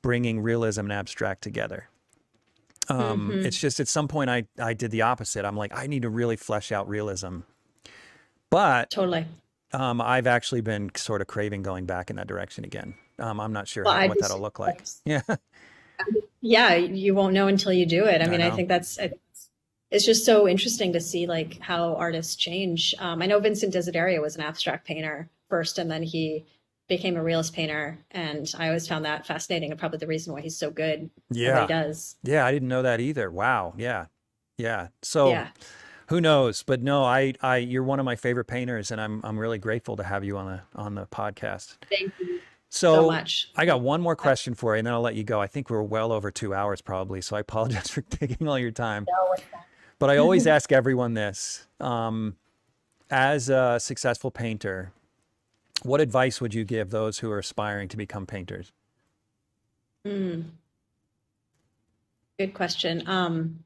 bringing realism and abstract together. Um, Mhm. It's just at some point I, I did the opposite. I'm like, I need to really flesh out realism. But Totally. um, I've actually been sort of craving going back in that direction again. Um, I'm not sure Well, how, what that'll look like. Yeah. Yeah, you won't know until you do it. I I mean, I think that's I- it's just so interesting to see like how artists change. Um, I know Vincent Desiderio was an abstract painter first, and then he became a realist painter, and I always found that fascinating and probably the reason why he's so good Yeah. he does. Yeah. I didn't know that either. Wow. Yeah. Yeah. So Yeah. who knows? But no, I, I, you're one of my favorite painters and I'm, I'm really grateful to have you on the, on the podcast. Thank you So, so much. I got one more question for you and then I'll let you go. I think we're well over two hours probably. So I apologize for taking all your time. But I always ask everyone this um, as a successful painter, what advice would you give those who are aspiring to become painters? Mm. Good question. Um,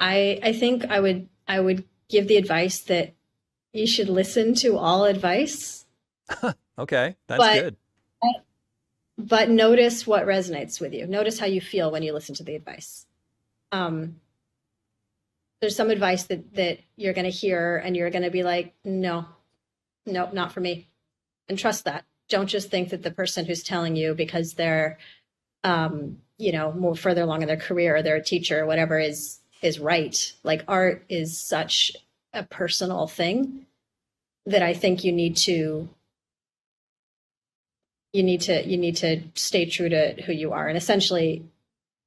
I I think I would I would give the advice that you should listen to all advice, Okay, that's But- good. but notice what resonates with you. Notice how you feel when you listen to the advice. Um, there's some advice that that you're going to hear and you're going to be like, no, nope, not for me, and trust that. Don't just think that the person who's telling you because they're, um, you know, more further along in their career, or they're a teacher, or whatever is is right. Like art is such a personal thing that I think you need to you need to you need to stay true to who you are and essentially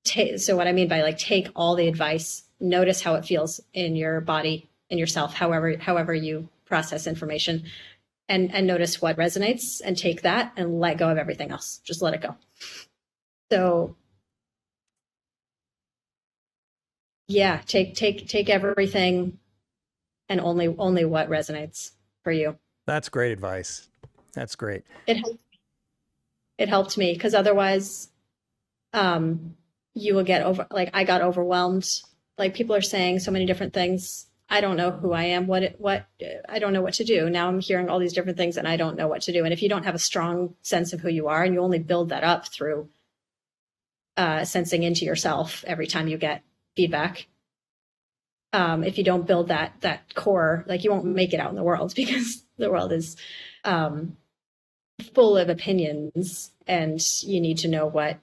take so what i mean by like take all the advice notice how it feels in your body in yourself however however you process information and and notice what resonates and take that and let go of everything else just let it go so yeah take take take everything and only only what resonates for you That's great advice. That's great. it helped it helped me because otherwise um you will get over like i got overwhelmed like people are saying so many different things. I don't know who i am what it what i don't know what to do. Now i'm hearing all these different things and i don't know what to do. And if you don't have a strong sense of who you are and you only build that up through uh sensing into yourself every time you get feedback um if you don't build that that core like you won't make it out in the world because the world is um full of opinions and you need to know what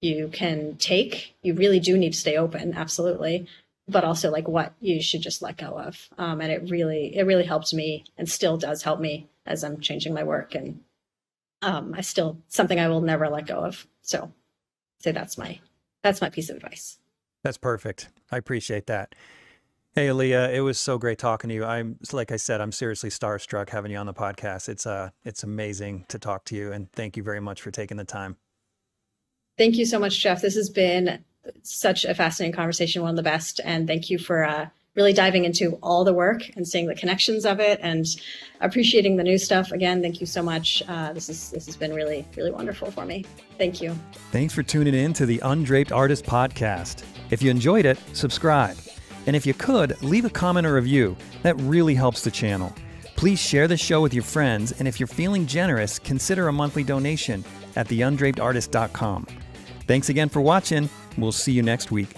you can take you really do need to stay open absolutely but also like what you should just let go of um, and it really it really helped me and still does help me as i'm changing my work and um, i still something i will never let go of so say that's my that's my piece of advice That's perfect. I appreciate that. Hey, Aleah, it was so great talking to you. I'm like I said, I'm seriously starstruck having you on the podcast. It's uh, it's amazing to talk to you, and thank you very much for taking the time. Thank you so much, Jeff. This has been such a fascinating conversation, one of the best. And thank you for uh, really diving into all the work and seeing the connections of it and appreciating the new stuff. Again, thank you so much. Uh, this is this has been really really wonderful for me. Thank you. Thanks for tuning in to the Undraped Artist Podcast. If you enjoyed it, subscribe. And if you could, leave a comment or review. That really helps the channel. Please share the show with your friends, and if you're feeling generous, consider a monthly donation at theundrapedartist.com. Thanks again for watching. We'll see you next week.